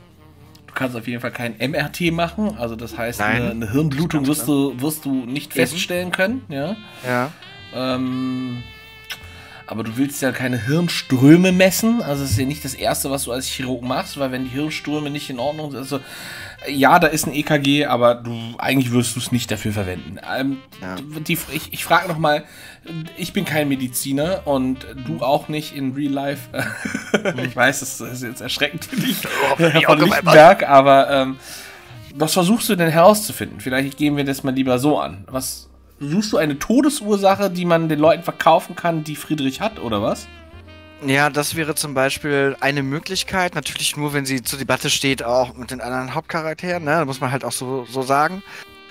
Du kannst auf jeden Fall kein MRT machen. Also das heißt, eine, eine Hirnblutung wirst du, wirst du nicht Eben. feststellen können. Ja. Ja. Ähm, aber du willst ja keine Hirnströme messen. Also das ist ja nicht das Erste, was du als Chirurg machst, weil wenn die Hirnströme nicht in Ordnung sind, also ja, da ist ein EKG, aber du eigentlich wirst du es nicht dafür verwenden. Ähm, Ja. die, ich ich frage noch mal, ich bin kein Mediziner und du auch nicht in Real Life. ich weiß, das ist jetzt erschreckend für dich, Herr von Lichtenberg, aber ähm, was versuchst du denn herauszufinden? Vielleicht gehen wir das mal lieber so an. Was suchst du eine Todesursache, die man den Leuten verkaufen kann, die Friedrich hat, oder was? Ja, das wäre zum Beispiel eine Möglichkeit. Natürlich nur, wenn sie zur Debatte steht, auch mit den anderen Hauptcharakteren. Ne? Da muss man halt auch so, so sagen.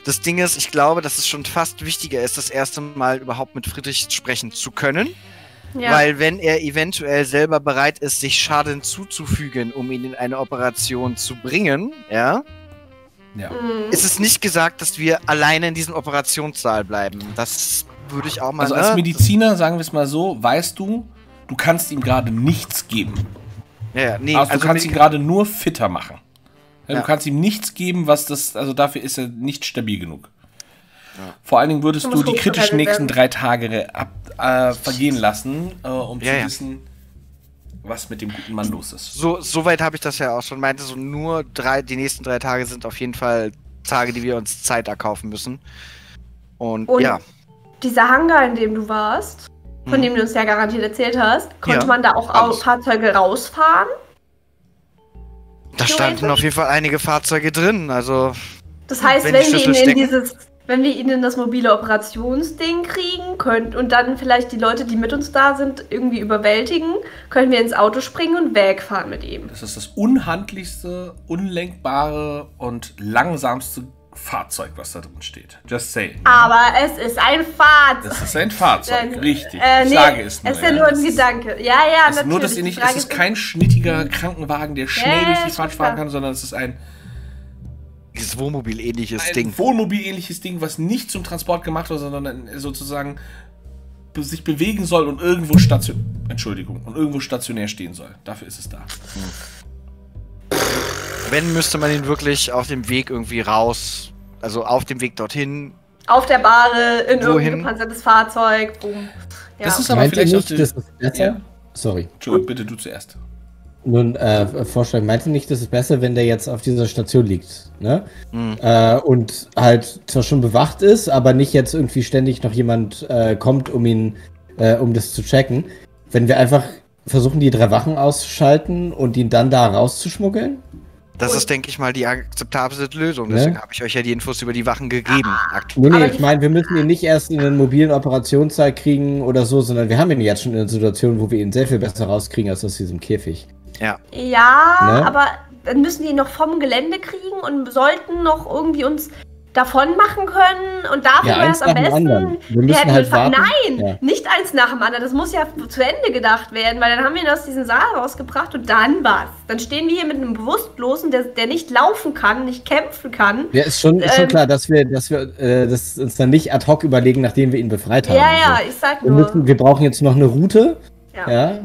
Das Ding ist, ich glaube, dass es schon fast wichtiger ist, das erste Mal überhaupt mit Friedrich sprechen zu können. Ja. Weil wenn er eventuell selber bereit ist, sich Schaden zuzufügen, um ihn in eine Operation zu bringen, ja, Ja. Mhm. ist es nicht gesagt, dass wir alleine in diesem Operationssaal bleiben. Das würde ich auch mal Also als ne? Mediziner, sagen wir es mal so, weißt du, du kannst ihm gerade nichts geben. Ja, ja, nee, also, du kannst ihn gerade nur fitter machen. Ja, Ja. Du kannst ihm nichts geben, was das, also dafür ist er nicht stabil genug. Vor allen Dingen würdest Du die kritischen nächsten werden. drei Tage ab, äh, vergehen lassen, äh, um Ja, zu ja. wissen, was mit dem guten Mann los ist. So, so weit habe ich das ja auch schon meinte, so nur drei, die nächsten drei Tage sind auf jeden Fall Tage, die wir uns Zeit erkaufen müssen. Und, Und ja, Dieser Hangar, in dem du warst, von Hm. dem du uns ja garantiert erzählt hast, konnte Ja, man da auch alles. Fahrzeuge rausfahren? da standen auf jeden Fall einige Fahrzeuge drin. Also, Das heißt, Wenn wenn, die wir ihn Schlüssel in dieses, wenn wir ihn in das mobile Operationsding kriegen könnt und dann vielleicht die Leute, die mit uns da sind, irgendwie überwältigen, können wir ins Auto springen und wegfahren mit ihm. Das ist das unhandlichste, unlenkbare und langsamste Fahrzeug, was da drin steht. Just saying. Aber es ist ein Fahrzeug. Das ist ein Fahrzeug, richtig. Äh, ich nee, sage es nur. Es ist ja nur Das ein ist- Gedanke. Ja, ja, Es ist natürlich. nur, dass ihr nicht, es ist kein schnittiger Krankenwagen, der schnell Ja, durch die Fahrt fahren kann, sondern es ist ein, dieses Wohnmobil-ähnliches ein Ding. Wohnmobil-ähnliches Ding, was nicht zum Transport gemacht wird, sondern sozusagen sich bewegen soll und irgendwo station Entschuldigung, und irgendwo stationär stehen soll. Dafür ist es da. Wenn, müsste man ihn wirklich auf dem Weg irgendwie raus, also auf dem Weg dorthin. Auf der Bahre, in Wohin? irgendein gepanzertes Fahrzeug. Boom. Ja. Das ist aber Meint ihr vielleicht nicht, die- das ist besser? Ja. Sorry. Entschuldigung, bitte du zuerst. Nun, äh, Vorschlag, meint ihr nicht, das ist besser, wenn der jetzt auf dieser Station liegt, ne? Hm. Äh, und halt zwar schon bewacht ist, aber nicht jetzt irgendwie ständig noch jemand äh, kommt, um ihn, äh, um das zu checken. Wenn wir einfach versuchen, die drei Wachen auszuschalten und ihn dann da rauszuschmuggeln? Das Und- ist, denke ich mal, die akzeptable Lösung. Ne? Deswegen habe ich euch ja die Infos über die Wachen gegeben. Akt- Nee, nee, ich meine, wir müssen ihn nicht erst in einen mobilen Operationssaal kriegen oder so, sondern wir haben ihn jetzt schon in einer Situation, wo wir ihn sehr viel besser rauskriegen als aus diesem Käfig. Ja. Ja, Ne? aber dann müssen die ihn noch vom Gelände kriegen und sollten noch irgendwie uns davon machen können und dafür Ja, wäre es am besten. Wir müssen hätten halt wir warten. Nein, Ja. nicht eins nach dem anderen. Das muss ja zu Ende gedacht werden, weil dann haben wir ihn aus diesem Saal rausgebracht und dann was. Dann stehen wir hier mit einem Bewusstlosen, der, der nicht laufen kann, nicht kämpfen kann. Ja, ist schon, ist schon Ähm, klar, dass wir, dass wir äh, das uns dann nicht ad hoc überlegen, nachdem wir ihn befreit haben. Ja, ja, ich sag Wir, nur. müssen, wir brauchen jetzt noch eine Route, ja. ja,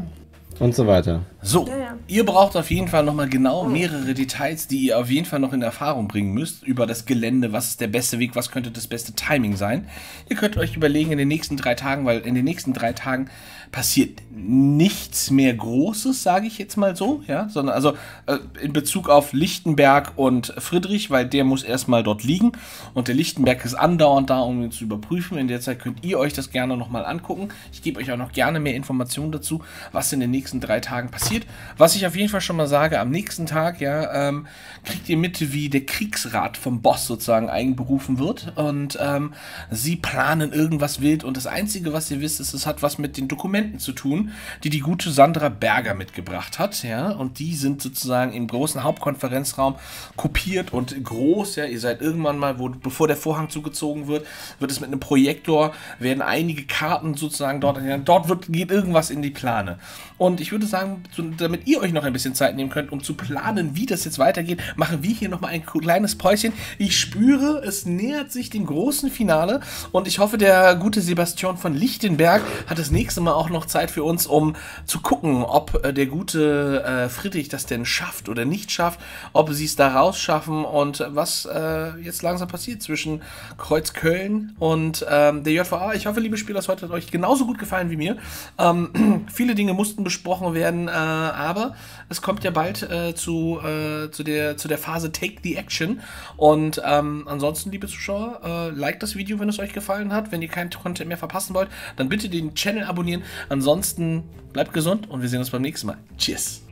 und so weiter. So, Ja, ja. ihr braucht auf jeden Fall nochmal genau mehrere Details, die ihr auf jeden Fall noch in Erfahrung bringen müsst über das Gelände, was ist der beste Weg, was könnte das beste Timing sein. Ihr könnt euch überlegen in den nächsten drei Tagen, weil in den nächsten drei Tagen passiert nichts mehr Großes, sage ich jetzt mal so, ja, sondern also äh, in Bezug auf Lichtenberg und Friedrich, weil der muss erstmal dort liegen und der Lichtenberg ist andauernd da, um ihn zu überprüfen. In der Zeit könnt ihr euch das gerne nochmal angucken. Ich gebe euch auch noch gerne mehr Informationen dazu, was in den nächsten drei Tagen passiert. Was ich auf jeden Fall schon mal sage, am nächsten Tag, ja, ähm, kriegt ihr mit, wie der Kriegsrat vom Boss sozusagen einberufen wird. Und ähm, sie planen irgendwas wild. Und das Einzige, was ihr wisst, ist, es hat was mit den Dokumenten zu tun, die die gute Sandra Berger mitgebracht hat. Ja, und die sind sozusagen im großen Hauptkonferenzraum kopiert und groß. Ja, ihr seid irgendwann mal, wo, bevor der Vorhang zugezogen wird, wird es mit einem Projektor, werden einige Karten sozusagen dort, dort wird, geht irgendwas in die Plane. Und ich würde sagen, damit ihr euch noch ein bisschen Zeit nehmen könnt, um zu planen, wie das jetzt weitergeht, machen wir hier nochmal ein kleines Päuschen. Ich spüre, es nähert sich dem großen Finale und ich hoffe, der gute Sebastian von Lichtenberg hat das nächste Mal auch noch Zeit für uns, um zu gucken, ob äh, der gute äh, Friedrich das denn schafft oder nicht schafft, ob sie es da rausschaffen und was äh, jetzt langsam passiert zwischen Kreuzköln und ähm, der JVA. Ich hoffe, liebe Spieler, es heute hat euch genauso gut gefallen wie mir. Ähm, viele Dinge mussten besprochen werden, äh, aber es kommt ja bald äh, zu, zu, der, zu der Phase Take the Action. Und ähm, ansonsten, liebe Zuschauer, äh, liked das Video, wenn es euch gefallen hat. Wenn ihr keinen Content mehr verpassen wollt, dann bitte den Channel abonnieren. Ansonsten bleibt gesund und wir sehen uns beim nächsten Mal. Tschüss.